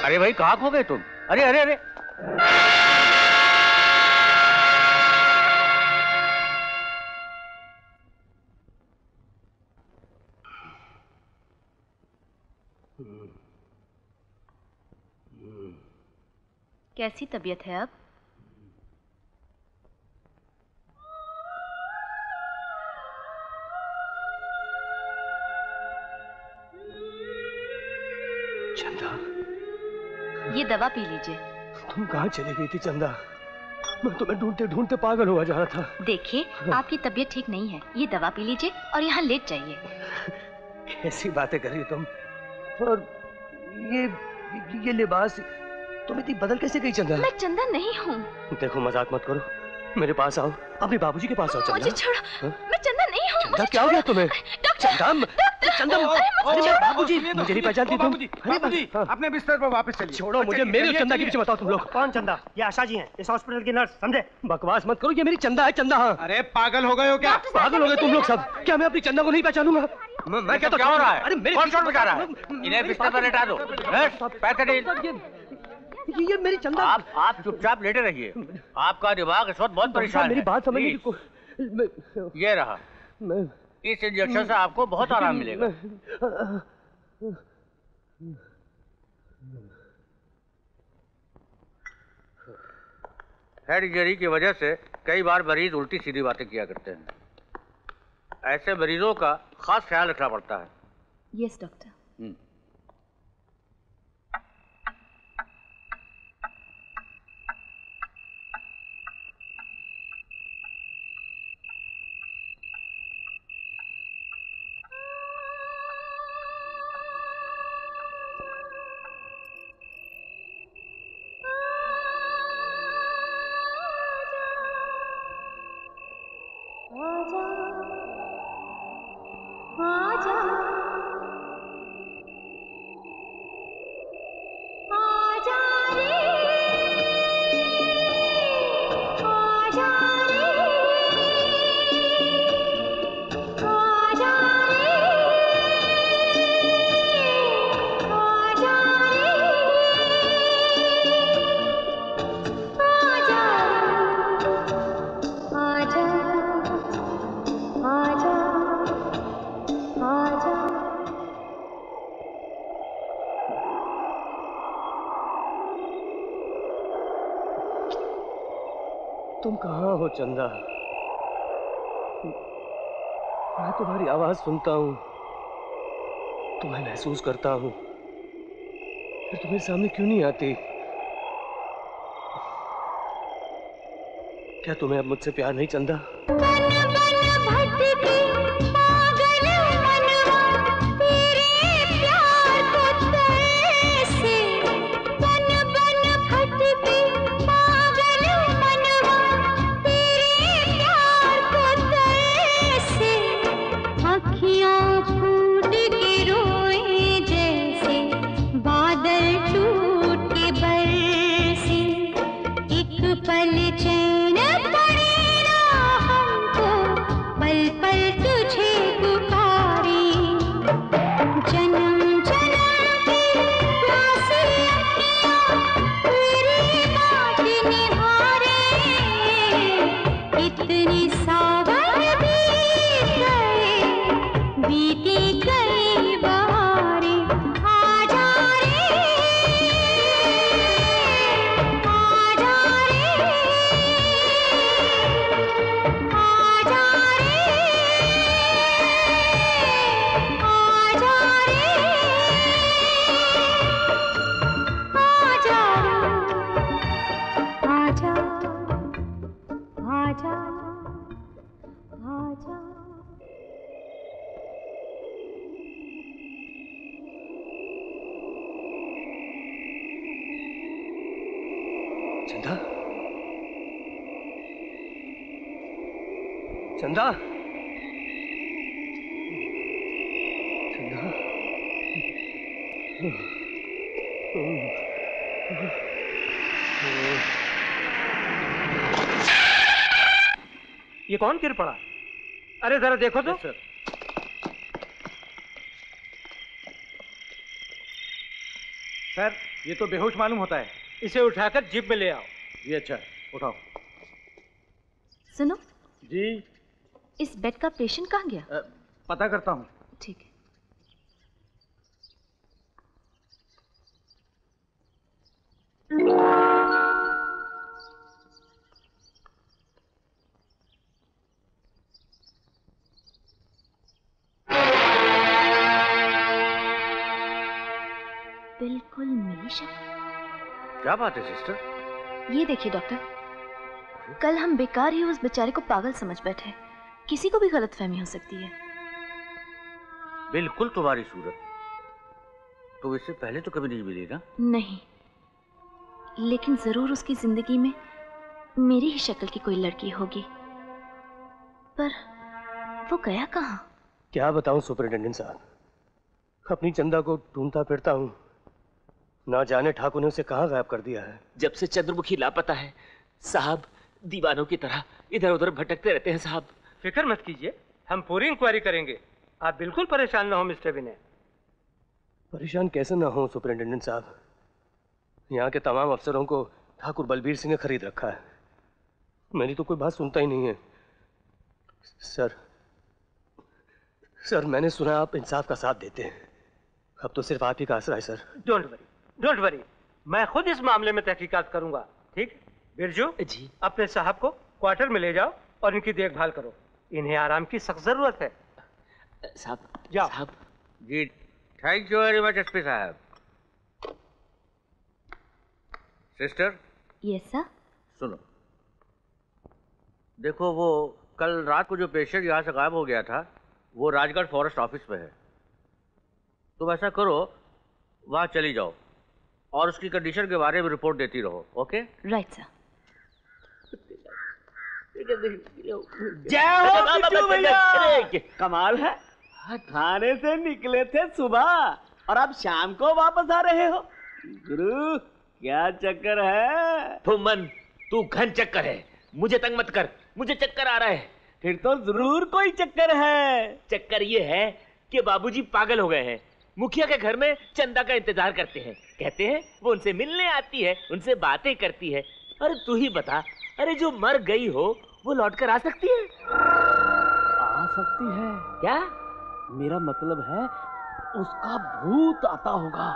अरे भाई, कहाँ खो गए तुम? अरे अरे अरे। कैसी तबीयत है अब? दवा पी लीजिए। तुम कहाँ चली गई थी चंदा? मैं तुम्हें ढूंढते ढूंढते पागल हुआ जा रहा था। देखिए आपकी तबीयत ठीक नहीं है। ये दवा पी लीजिए और यहाँ लेट जाइए। कैसी बातें कर रही हो तुम? और ये ये लिबास तुम इतनी बदल कैसे गई चंदा? मैं चंदा नहीं हूँ। देखो मज़ाक मत करो। मेरे पास आओ। अपने बाबूजी के पास आओ चंदा। मुझे छोड़ो। हाँ? मैं चंदा नहीं हूँ। क्या हो गया तुम्हें? चंदा चंदा अरे बाबूजी मुझे नहीं पहचानती तुम। बाबूजी अपने बिस्तर पर वापस चलिए छोड़ो मुझे मेरे और चंदा के पीछे बताओ तुम लोग। कौन चंदा? ये आशा जी हैं इस हॉस्पिटल की नर्स समझे? बकवास मत करो ये मेरी चंदा है चंदा हाँ। अरे पागल हो गए हो क्या? पागल हो गए तुम लोग सब। क्या मैं अपनी चंदा को नहीं पहचानूँगा? मैं क्या तो क्या हो रहा है? अरे मेरे कौन शॉट बजा रहा है? इन्हें बिस्तर पर लेटा दो। पैसे ये मेरी चंदा आप आप चुपचाप लेटे रहिए। आपका दिमाग इस वक्त बहुत परेशान है। मेरी बात समझने की ये रहा। इस इंजेक्शन से आपको बहुत आराम मिलेगा। हेड इंजरी की वजह से कई बार मरीज़ उल्टी सीधी बातें किया करते हैं। ऐसे मरीजों का खास ख्याल रखना पड़ता है। Yes doctor hmm. चंदा। मैं तुम्हारी आवाज़ सुनता हूँ। तुम्हें महसूस करता हूँ। फिर तुम्हें सामने क्यों नहीं आती? क्या तुम्हें अब मुझसे प्यार नहीं, चंदा? कौन गिर पड़ा? अरे जरा देखो तो। सर सर ये तो बेहोश मालूम होता है। इसे उठाकर जिप में ले आओ। ये अच्छा उठाओ। सुनो जी। इस बेड का पेशेंट कहाँ गया? आ, पता करता हूँ है। क्या बात है सिस्टर ये देखिए डॉक्टर कल हम बेकार ही उस बेचारे को पागल समझ बैठे किसी को भी गलत फहमी हो सकती है। बिल्कुल तुम्हारी सूरत। तो इससे पहले तो कभी नहीं मिली ना नहीं। लेकिन ज़रूर उसकी ज़िंदगी में मेरी ही शक्ल की कोई लड़की होगी। पर वो गया कहाँ? क्या बताऊँ सुपरिटेंडेंट साहब? अपनी चंदा को ढूंढता फिरता हूँ। ना जाने ठाकुर ने उसे कहाँ गायब कर दिया है। जब से चंद्रमुखी लापता है साहब दीवानों की तरह इधर उधर भटकते रहते हैं साहब। फ़िक्र मत कीजिए हम पूरी इंक्वायरी करेंगे। आप बिल्कुल परेशान ना हो मिस्टर विनय। परेशान कैसे ना हो सुपरिंटेंडेंट साहब? यहाँ के तमाम अफसरों को ठाकुर बलबीर सिंह ने खरीद रखा है। मेरी तो कोई बात सुनता ही नहीं है। सर सर मैंने सुना आप इंसाफ का साथ देते हैं। अब तो सिर्फ़ आप ही का आसरा है sir. Don't worry don't worry. मैं खुद इस मामले में तहकीकात करूँगा ठीक? बिरजू जी। अपने साहब को क्वार्टर में ले जाओ और इनकी देखभाल करो। इन्हें आराम की सख्त ज़रूरत है। साहब जाओ। साहब। जी thank you very much SP साहब। सिस्टर यस सर सुनो। देखो वो कल रात को जो पेशेंट यहाँ से गायब हो गया था वो राजगढ़ फॉरेस्ट ऑफ़िस में है। तुम ऐसा करो वहाँ चली जाओ। और उसकी कंडीशन के बारे में रिपोर्ट देती रहो ओके राइट सर जय हो कमाल है। थाने से निकले थे सुबह और अब शाम को वापस आ रहे हो। गुरु क्या चक्कर है? फुमन तू घन चक्कर है। मुझे तंग मत कर मुझे चक्कर आ रहा है। फिर तो ज़रूर कोई चक्कर है। चक्कर ये है कि बाबूजी पागल हो गए हैं। मुखिया के घर में चंदा का इंतज़ार करते हैं। कहते हैं वो उनसे मिलने आती है उनसे बातें करती है। अरे तू ही बता अरे जो मर गई हो वो लौट कर आ सकती है? आ सकती है। क्या? मेरा मतलब है उसका भूत आता होगा।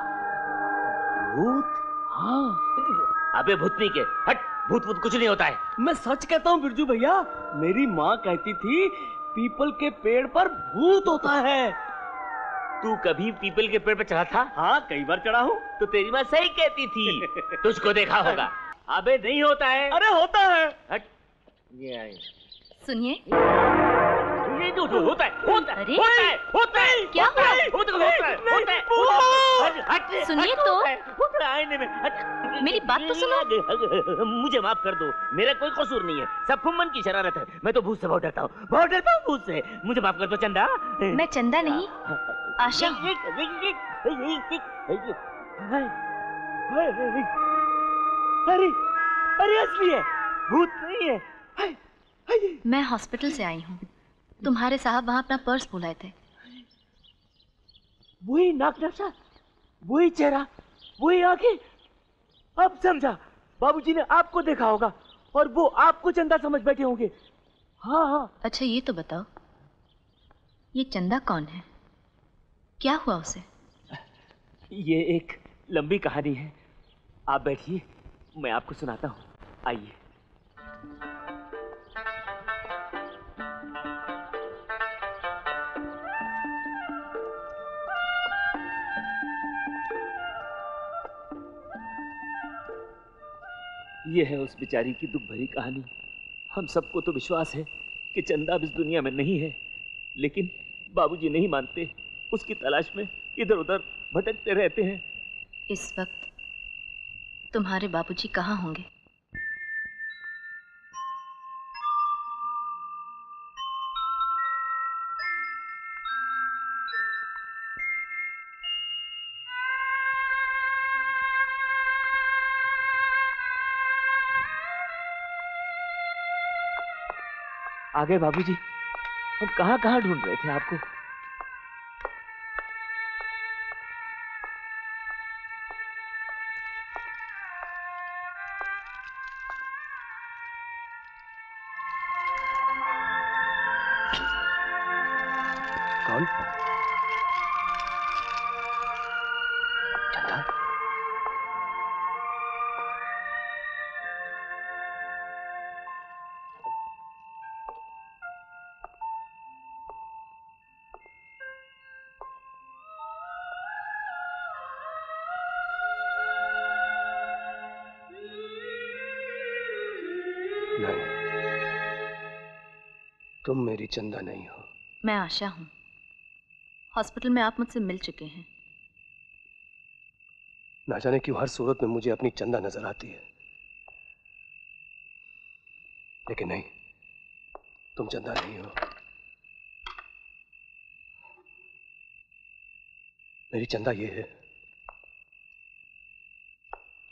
भूत? हाँ। अबे भूतनी के हट भूत भूत कुछ नहीं होता है। मैं सच कहता हूँ बिरजू भैया मेरी माँ कहती थी पीपल के पेड़ पर भूत होता है। तू कभी पीपल के पेड़ पर चढ़ा था हाँ कई बार चढ़ा हूँ तो तेरी माँ सही कहती थी तुझको देखा होगा अबे नहीं होता है अरे होता है हट ये सुनिए ये जो जो होता है होता है अरे होता है होता है क्या होता है होता है होता है होता है सुनिए तो। होता है, होता है आईने में हट। मेरी बात तो सुनो। मुझे माफ़ कर दो मेरा कोई कसूर नहीं है सब फुम्मन की शरारत है मैं तो भूत से बहुत डरता हूँ बहुत डरता हूँ भूत से मुझे माफ़ कर दो चंदा मैं चंदा नहीं आशा। अरे अरे असली है भूत नहीं है। हाय, हाय। मैं हॉस्पिटल से आई हूँ। तुम्हारे साहब वहाँ अपना पर्स भुलाए थे। वही नाक नक्शा वही चेहरा वही आँखें। अब समझा बाबूजी ने आपको देखा होगा और वो आपको चंदा समझ बैठे होंगे। हाँ हाँ। अच्छा ये तो बताओ। ये चंदा कौन है? क्या हुआ उसे? ये एक लंबी कहानी है। आप बैठिए, मैं आपको सुनाता हूँ। आइए। यह है उस बेचारी की दुख भरी कहानी। हम सबको तो विश्वास है कि चंदा अब इस दुनिया में नहीं है, लेकिन बाबूजी नहीं मानते। उसकी तलाश में इधर उधर भटकते रहते हैं। इस वक्त तुम्हारे बाबूजी कहाँ होंगे? आ गए बाबूजी हम कहाँ कहाँ ढूंढ रहे थे आपको? चंदा नहीं हो। मैं आशा हूँ। हॉस्पिटल में आप मुझसे मिल चुके हैं। ना जाने क्यों हर सूरत में मुझे अपनी चंदा नज़र आती है। लेकिन नहीं तुम चंदा नहीं हो। मेरी चंदा ये है।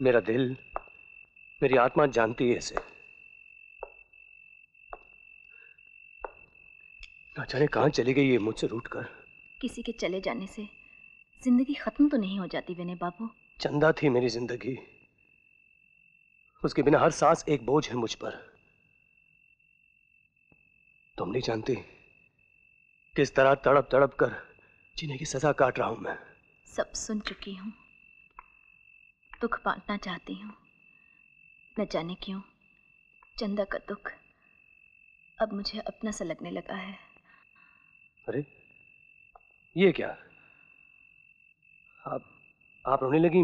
मेरा दिल मेरी आत्मा जानती है इसे। ना जाने कहाँ चली गई ये? मुझसे रूट कर। किसी के चले जाने से ज़िंदगी खत्म तो नहीं हो जाती विनय बाबू। चंदा थी मेरी ज़िंदगी। उसके बिना हर सांस एक बोझ है मुझ पर। तुम नहीं जानती किस तरह तड़प तड़प कर जीने की सजा काट रहा हूँ मैं। सब सुन चुकी हूँ। दुख बांटना चाहती हूँ। न जाने क्यों। चंदा का दुख अब मुझे अपना सा लगने लगा है। अरे ये क्या? आप आप रोने लगी?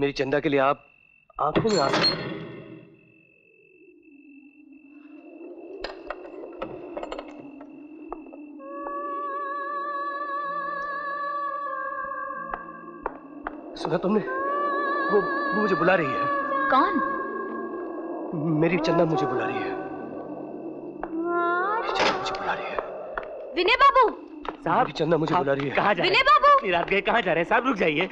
मेरी चंदा के लिए आप आँखों में आँसू सुना तुमने? वो वो मुझे बुला रही है। कौन? मेरी चंदा मुझे बुला रही है। विनय बाबू। साहब चंदा मुझे बुला रही है। कहाँ जा रहे विनय हैं? बाबू रात गए कहाँ जा रहे हैं? साहब रुक जाइए।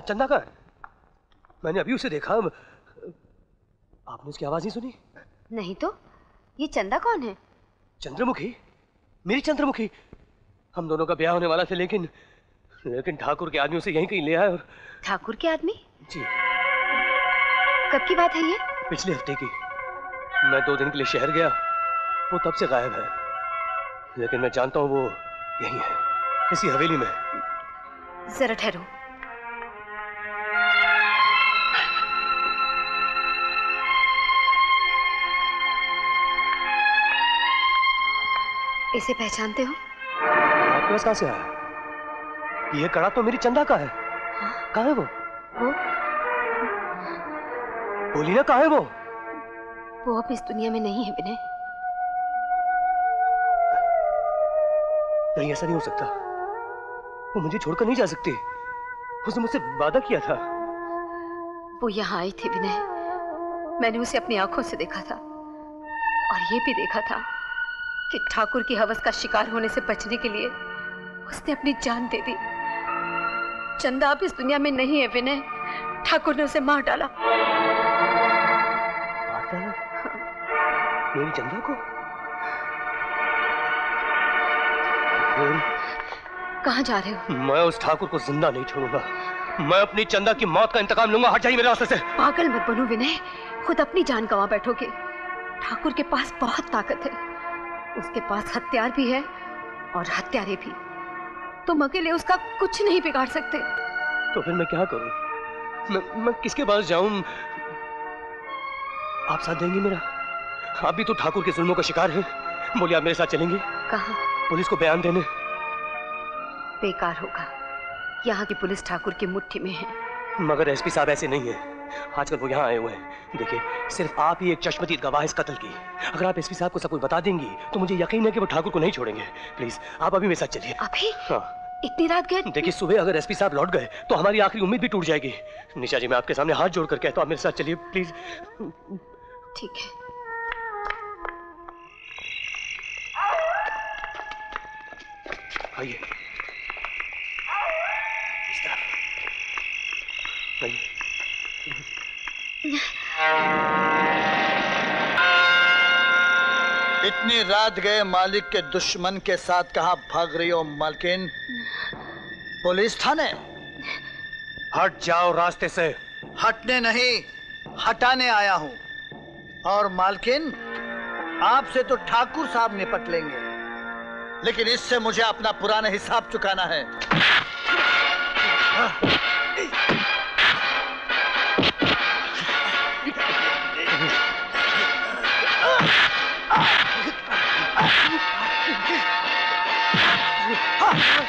च- चंदा का मैंने अभी उसे देखा आपने उसकी आवाज़ नहीं सुनी? नहीं तो ये चंदा कौन है? चंद्रमुखी मेरी चंद्रमुखी। हम दोनों का ब्याह होने वाला था लेकिन लेकिन ठाकुर के आदमी उसे यहीं कहीं ले आए और ठाकुर के आदमी? जी। कब की बात है ये? पिछले हफ़्ते की। मैं दो दिन के लिए शहर गया। वो तब से गायब है। लेकिन मैं जानता हूँ वो यहीं है। इसी हवेली में जरा ठहरो। इसे पहचानते हो? आपके पास कहाँ से आया? ये कड़ा तो मेरी चंदा का है। कहाँ है वो? वो? बोली ना कहाँ है वो? वो अब इस दुनिया में नहीं है विनय। नहीं ऐसा नहीं हो सकता। वो मुझे छोड़कर नहीं जा सकती। उसने मुझसे वादा किया था। वो यहाँ आई थी विनय। मैंने उसे अपनी आँखों से देखा था। और ये भी देखा था। कि ठाकुर की हवस का शिकार होने से बचने के लिए उसने अपनी जान दे दी। चंदा अब इस दुनिया में नहीं है विनय। ठाकुर ने उसे मार डाला। मार डाला? मेरी चंदा को? कहाँ जा रहे हो? मैं उस ठाकुर को ज़िंदा नहीं छोड़ूँगा। मैं अपनी चंदा की मौत का इंतकाम लूँगा हट जाइए मेरे रास्ते से। पागल मत बनो विनय। खुद अपनी जान गंवा बैठोगे। ठाकुर के पास बहुत ताकत है। उसके पास हथियार भी है और हत्यारे भी। तुम अकेले उसका कुछ नहीं बिगाड़ सकते। तो फिर मैं क्या करूँ? मैं, मैं किसके पास जाऊँ? आप साथ देंगे मेरा? आप भी तो ठाकुर के जुल्मों का शिकार हैं। बोलिए आप मेरे साथ चलेंगे? कहा? पुलिस को बयान देने। बेकार होगा। यहाँ की पुलिस ठाकुर की मुट्ठी में है। मगर एसपी साहब ऐसे नहीं है। आजकल वो यहाँ आए हुए हैं। देखिए सिर्फ़ आप ही एक चश्मदीद गवाह इस कत्ल की। अगर आप एसपी साहब को सब कुछ बता देंगी तो मुझे यकीन है कि वो ठाकुर को नहीं छोड़ेंगे। प्लीज़ आप अभी मेरे साथ चलिए। अभी? हाँ। इतनी रात गए? देखिए सुबह अगर एसपी साहब लौट गए तो हमारी आखिरी उम्मीद भी टूट जाएगी। निशा जी मैं आपके सामने हाथ जोड़ कर कहता हूँ आप मेरे साथ चलिए प्लीज़। ठीक है। आइए इस तरफ़। आइए इतनी रात गए मालिक के दुश्मन के साथ कहा भाग रही हो मालकिन? पुलिस थाने? हट जाओ रास्ते से। हटने नहीं हटाने आया हूँ। और मालकिन आपसे तो ठाकुर साहब निपट लेंगे। लेकिन इससे मुझे अपना पुराना हिसाब चुकाना है। निशा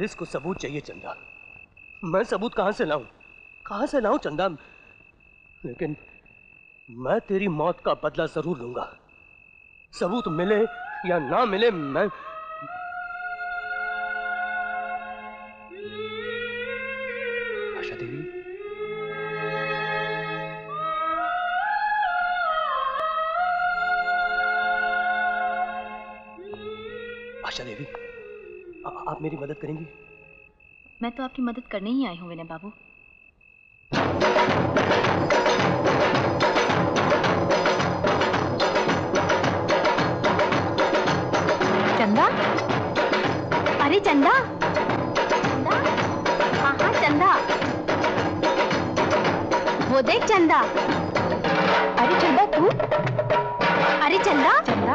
पुलिस को सबूत चाहिए चंदा। मैं सबूत कहाँ से लाऊं? कहाँ से लाऊं चंदा? लेकिन मैं तेरी मौत का बदला ज़रूर लूँगा। सबूत मिले या ना मिले, मैं आप मेरी मदद करेंगी? मैं तो आपकी मदद करने ही आई हूँ विनय बाबू। चंदा? अरे चंदा? चंदा? हाँ हाँ चंदा। वो देख चंदा। अरे चंदा तू? अरे चंदा? चंदा?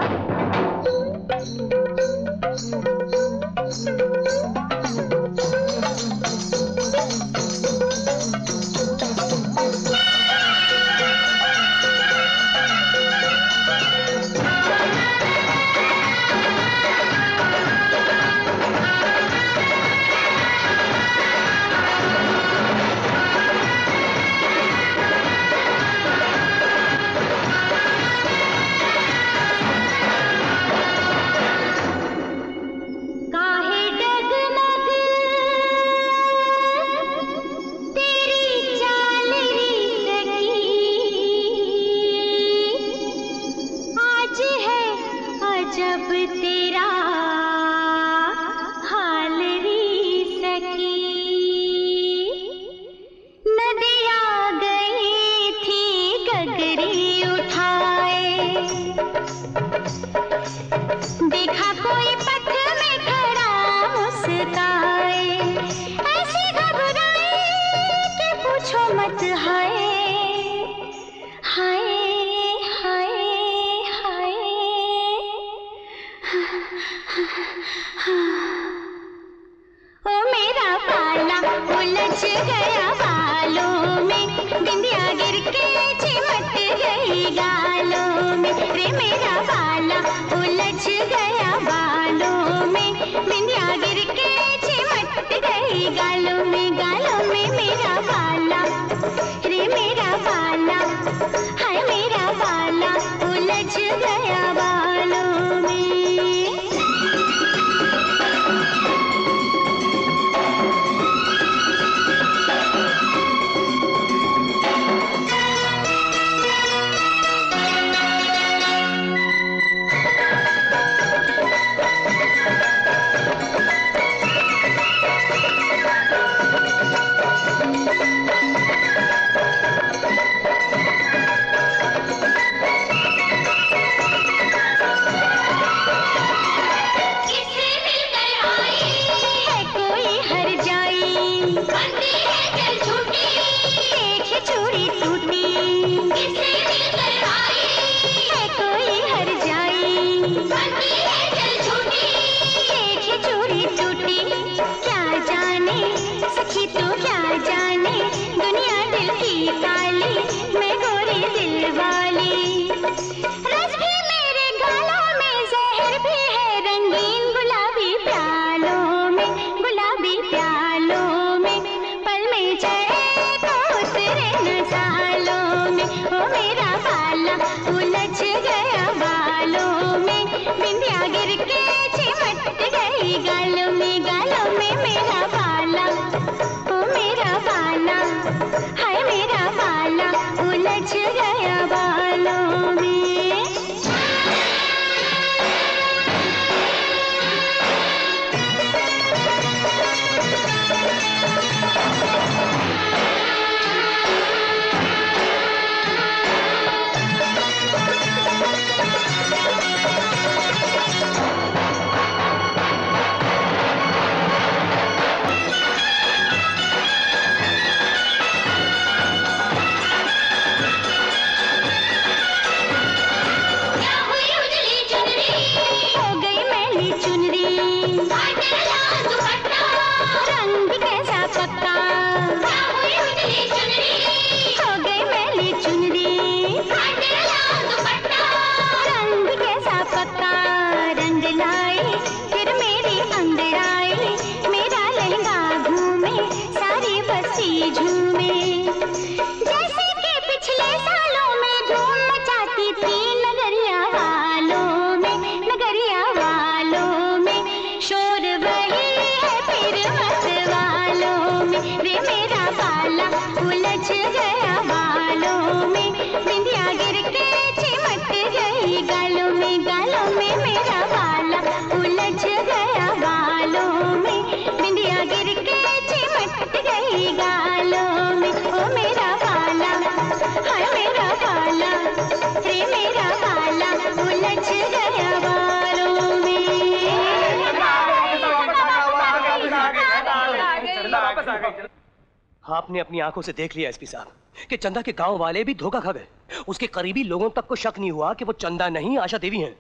आँखों से देख लिया एसपी साहब कि चंदा के गाँव वाले भी धोखा खा गए उसके करीबी लोगों तक को शक नहीं हुआ कि वो चंदा नहीं आशा देवी हैं।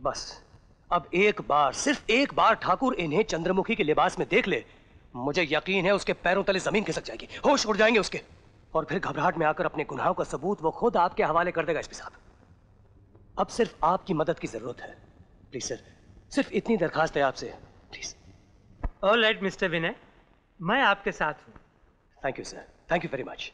बस अब एक बार सिर्फ़ एक बार ठाकुर इन्हें चंद्रमुखी के लिबास में देख ले मुझे यकीन है उसके पैरों तले ज़मीन खिसक जाएगी होश उड़ जाएँगे उसके। और फिर घबराहट में आकर अपने गुनाहों का सबूत वो खुद आपके हवाले कर देगा एसपी साहब। अब सिर्फ़ आपकी मदद की ज़रूरत है। प्लीज़ सर सिर्फ़ इतनी दरखास्त है आपसे। Please. All right Mister Vinay मैं आपके साथ हूँ। Thank you sir thank you very much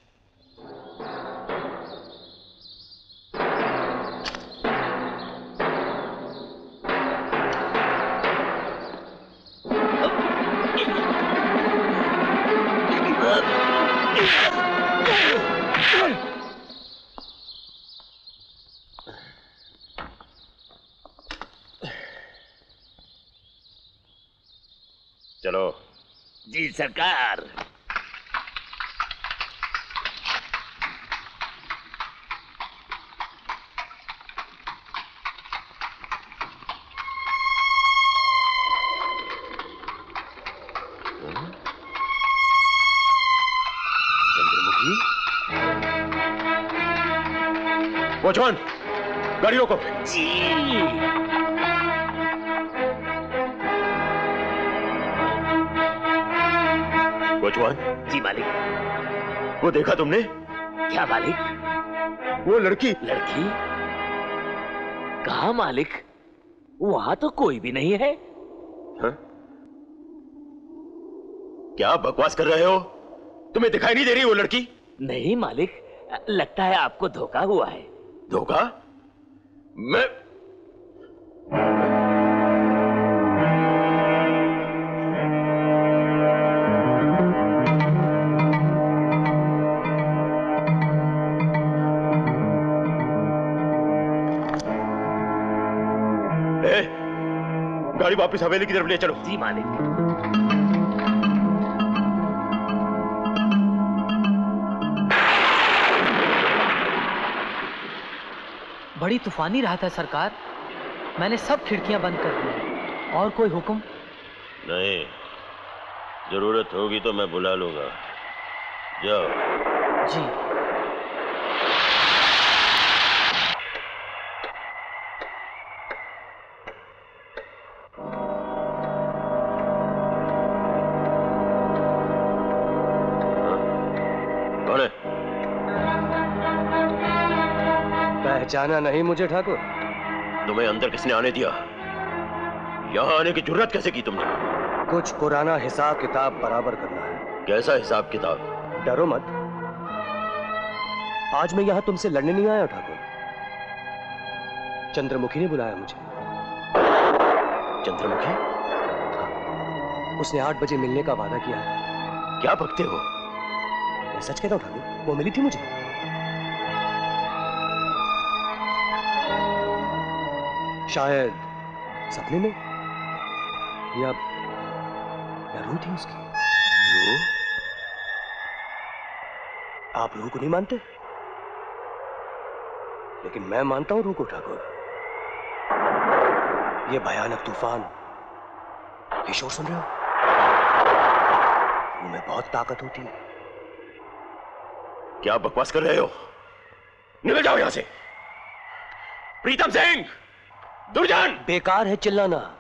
चलो जी सरकार वॉचमैन गाड़ी रोको जी। वॉचमैन जी मालिक। वो देखा तुमने? क्या मालिक? वो लड़की। लड़की? कहा मालिक? वहाँ तो कोई भी नहीं है। हाँ? क्या बकवास कर रहे हो? तुम्हें दिखाई नहीं दे रही वो लड़की? नहीं मालिक। लगता है आपको धोखा हुआ है। धोखा मैं गाड़ी वापस हवेली की तरफ़ ले चलो। जी मालिक। बड़ी तूफानी रहा था सरकार। मैंने सब खिड़कियाँ बंद कर दी और कोई हुक्म? नहीं। ज़रूरत होगी तो मैं बुला लूँगा। जाओ। जी। पहचाना नहीं मुझे ठाकुर। तुम्हें अंदर किसने आने दिया? यहाँ आने की ज़रूरत कैसे की तुमने? कुछ पुराना हिसाब किताब बराबर करना है। कैसा हिसाब किताब? डरो मत। आज मैं यहाँ तुमसे लड़ने नहीं आया ठाकुर। चंद्रमुखी ने बुलाया मुझे। चंद्रमुखी? उसने आठ बजे मिलने का वादा किया। क्या बकते हो? मैं सच कहता हूँ ठाकुर वो मिली थी मुझे। शायद सपने में? या या रूह थी उसकी? रूह? आप रूह को नहीं मानते? लेकिन मैं मानता हूँ रूह को ठाकुर। ये भयानक तूफ़ान। ये शोर सुन रहे हो? रूह में बहुत ताकत होती। है क्या बकवास कर रहे हो? निकल जाओ यहाँ से। प्रीतम सिंह! दुर्जन! बेकार है चिल्लाना।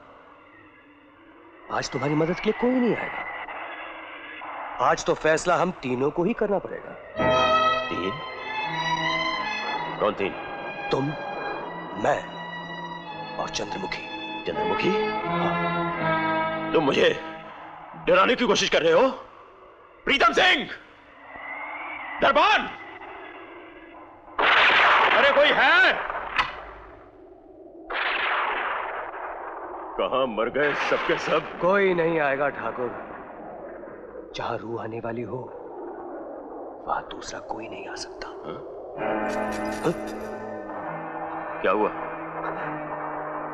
आज तुम्हारी मदद के लिए कोई नहीं आएगा। आज तो फैसला हम तीनों को ही करना पड़ेगा। तीन? कौन तीन? तुम मैं और चंद्रमुखी। चंद्रमुखी? हाँ। तुम मुझे डराने की कोशिश कर रहे हो? प्रीतम सिंह! दरबान! अरे कोई है? कहा मर गए सबके सब? कोई नहीं आएगा ठाकुर। जहाँ रूह आने वाली हो वहाँ दूसरा कोई नहीं आ सकता। हाँ? क्या हुआ?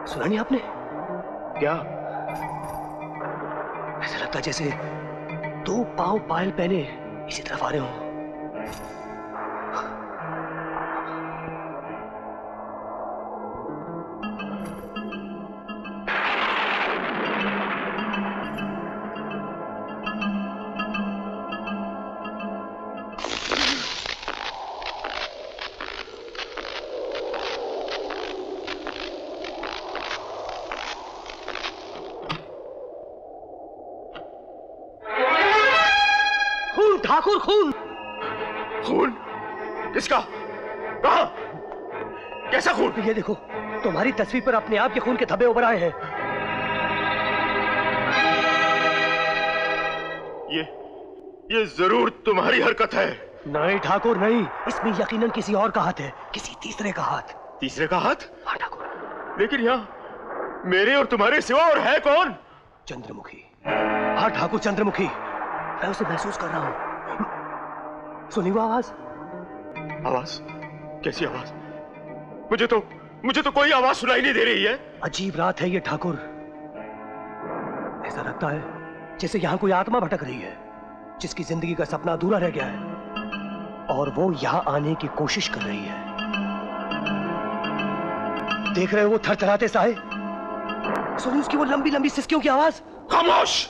सुना नहीं आपने? क्या? ऐसा लगता जैसे दो पाँव पायल पहने इसी तरफ़ आ रहे हो। तुम्हारी तस्वीर पर अपने आप के खून के धब्बे उभर आए हैं। ये ये ज़रूर तुम्हारी हरकत है। नहीं ठाकुर नहीं। इसमें यकीनन किसी और का हाथ है किसी तीसरे का हाथ। तीसरे का हाथ? हाँ ठाकुर। लेकिन यहाँ मेरे और तुम्हारे सिवा और है कौन? चंद्रमुखी। हाँ ठाकुर चंद्रमुखी। मैं उसे महसूस कर रहा हूँ। सुनी वो आवाज़। आवाज़? कैसी आवाज़? मुझे तो मुझे तो कोई आवाज़ सुनाई नहीं दे रही है। अजीब रात है ये ठाकुर। ऐसा लगता है जैसे यहाँ कोई आत्मा भटक रही है जिसकी ज़िंदगी का सपना अधूरा रह गया है और वो यहाँ आने की कोशिश कर रही है। देख रहे हो वो थरथराते साहे? सुनी उसकी वो लंबी लंबी सिस्कियों की आवाज़। खामोश!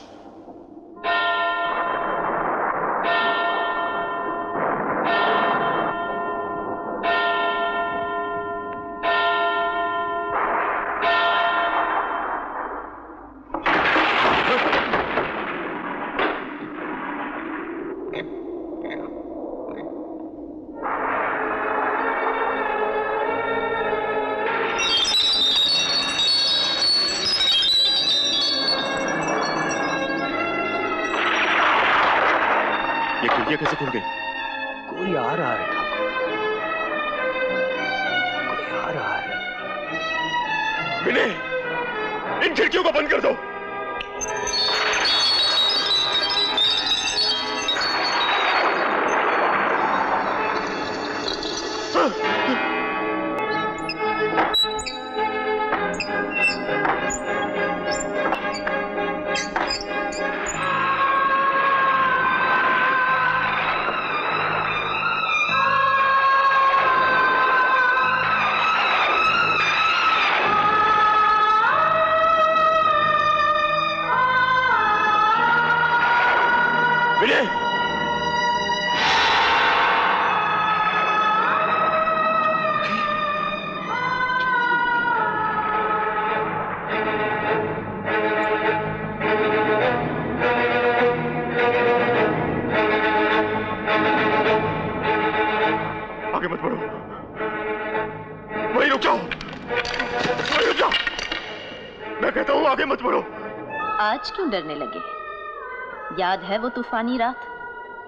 याद है वो तूफानी रात?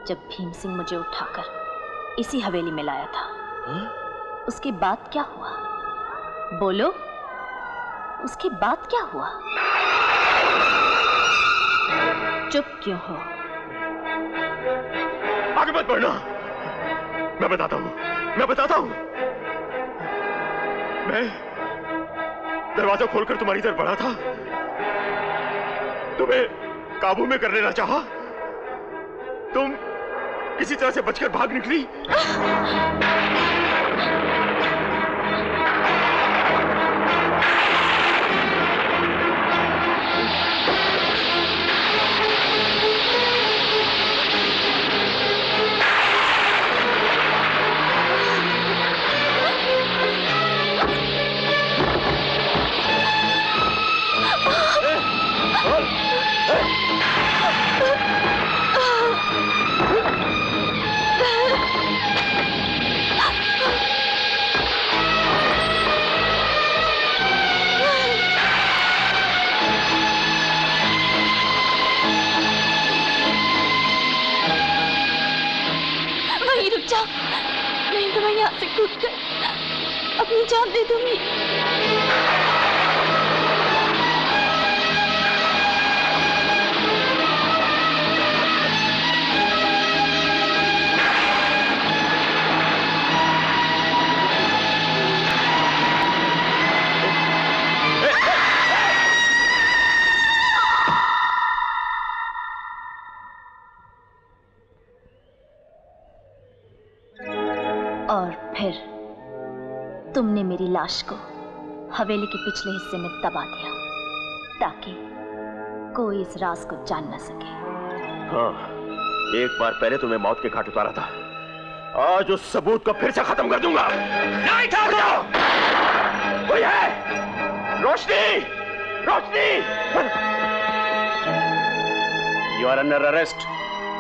जब भीम सिंह मुझे उठाकर इसी हवेली में लाया था। उसके बाद क्या हुआ? बोलो उसके बाद क्या हुआ? चुप क्यों हो? आगे मत बढ़ना। मैं बताता हूँ। मैं बताता हूँ। मैं दरवाज़ा खोलकर तुम्हारी तरफ़ बढ़ा था। तुम्हें काबू में कर लेना चाहा? तुम किसी तरह से बचकर भाग निकली। लाश को हवेली के पिछले हिस्से में दबा दिया ताकि कोई इस राज को जान न सके। हाँ एक बार पहले तुम्हें मौत के घाट उतारा था। आज उस सबूत को फिर से खत्म कर दूँगा। नहीं ठाकुर कोई है? Roshni! Roshni! You are under arrest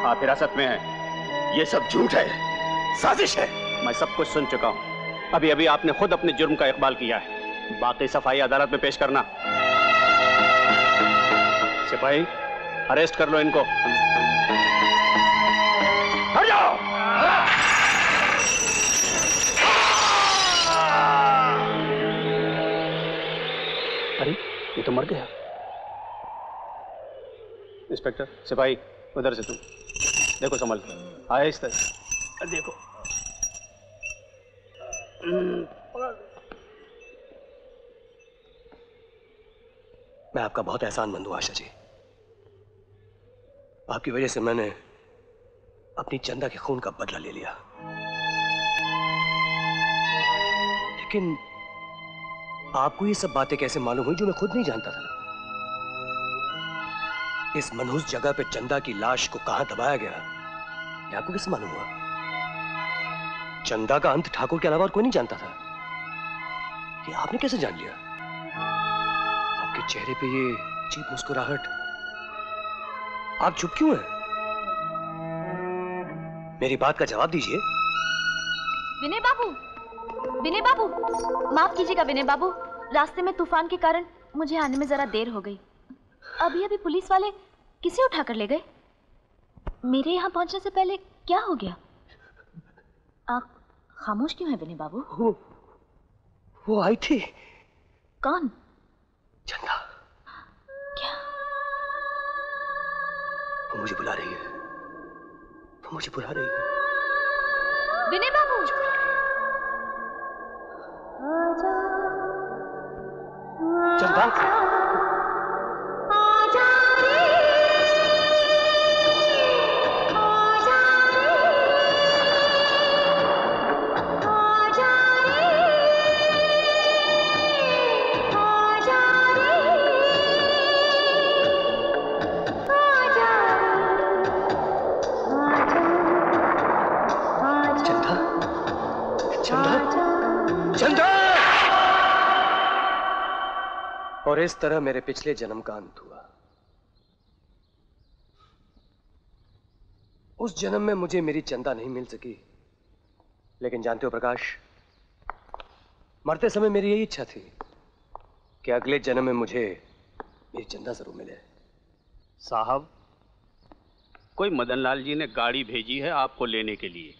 आप हिरासत में हैं। ये सब झूठ है। साजिश है। मैं सब कुछ सुन चुका हूँ। अभी अभी आपने खुद अपने जुर्म का इकबाल किया है। बाकी सफ़ाई अदालत में पेश करना। सिपाही, अरेस्ट कर लो इनको। अरे, ये तो मर गया। इंस्पेक्टर, सिपाही, उधर से तुम देखो संभल इस तरह देखो मैं आपका बहुत एहसानमंद हूँ, आशा जी। आपकी वजह से मैंने अपनी चंदा के खून का बदला ले लिया। लेकिन आपको ये सब बातें कैसे मालूम हुई जो मैं खुद नहीं जानता था? इस मनहूस जगह पे चंदा की लाश को कहाँ दबाया गया, ये आपको कैसे मालूम हुआ? चंदा का अंत ठाकुर के अलावा और कोई नहीं जानता था। ये आपने कैसे जान लिया? आपके चेहरे पे ये अजीब मुस्कुराहट। आप चुप क्यों हैं? मेरी बात का जवाब दीजिए। विनय बाबू विनय बाबू, माफ़ कीजिएगा विनय बाबू। रास्ते में तूफ़ान के कारण मुझे आने में जरा देर हो गई। अभी अभी पुलिस वाले किसे उठा कर ले गए? मेरे यहाँ पहुँचने से पहले क्या हो गया? आप खामोश क्यों है विनय बाबू? वो वो आई थी। कौन? चंदा। क्या? वो मुझे बुला रही है। वो मुझे बुला रही है। विनय बाबू! चंदा। चंदा और इस तरह मेरे पिछले जन्म का अंत हुआ। उस जन्म में मुझे मेरी चंदा नहीं मिल सकी। लेकिन जानते हो प्रकाश मरते समय मेरी यही इच्छा थी कि अगले जन्म में मुझे मेरी चंदा ज़रूर मिले। साहब कोई मदनलाल जी ने गाड़ी भेजी है आपको लेने के लिए?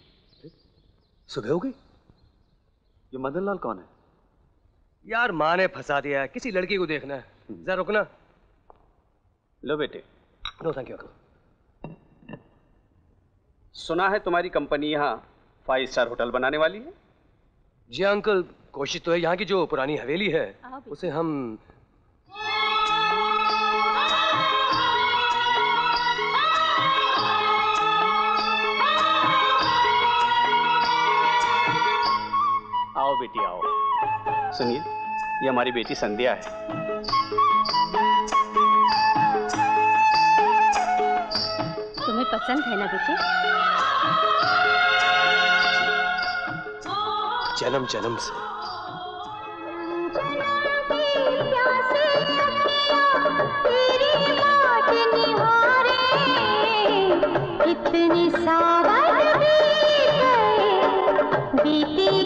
सुबह हो गई ये मदनलाल कौन है? यार माँ ने फंसा दिया है किसी लड़की को देखना है। जरा रुकना। लो बेटे। नो थैंक यू सुना है तुम्हारी कंपनी यहाँ फाइव स्टार होटल बनाने वाली है? जी अंकल कोशिश तो है यहाँ की जो पुरानी हवेली है उसे हम आओ बेटी आओ। सुनिए ये हमारी बेटी संध्या है। तुम्हें पसंद है ना बेटे? जन्म जन्म से। कितनी सावन बीती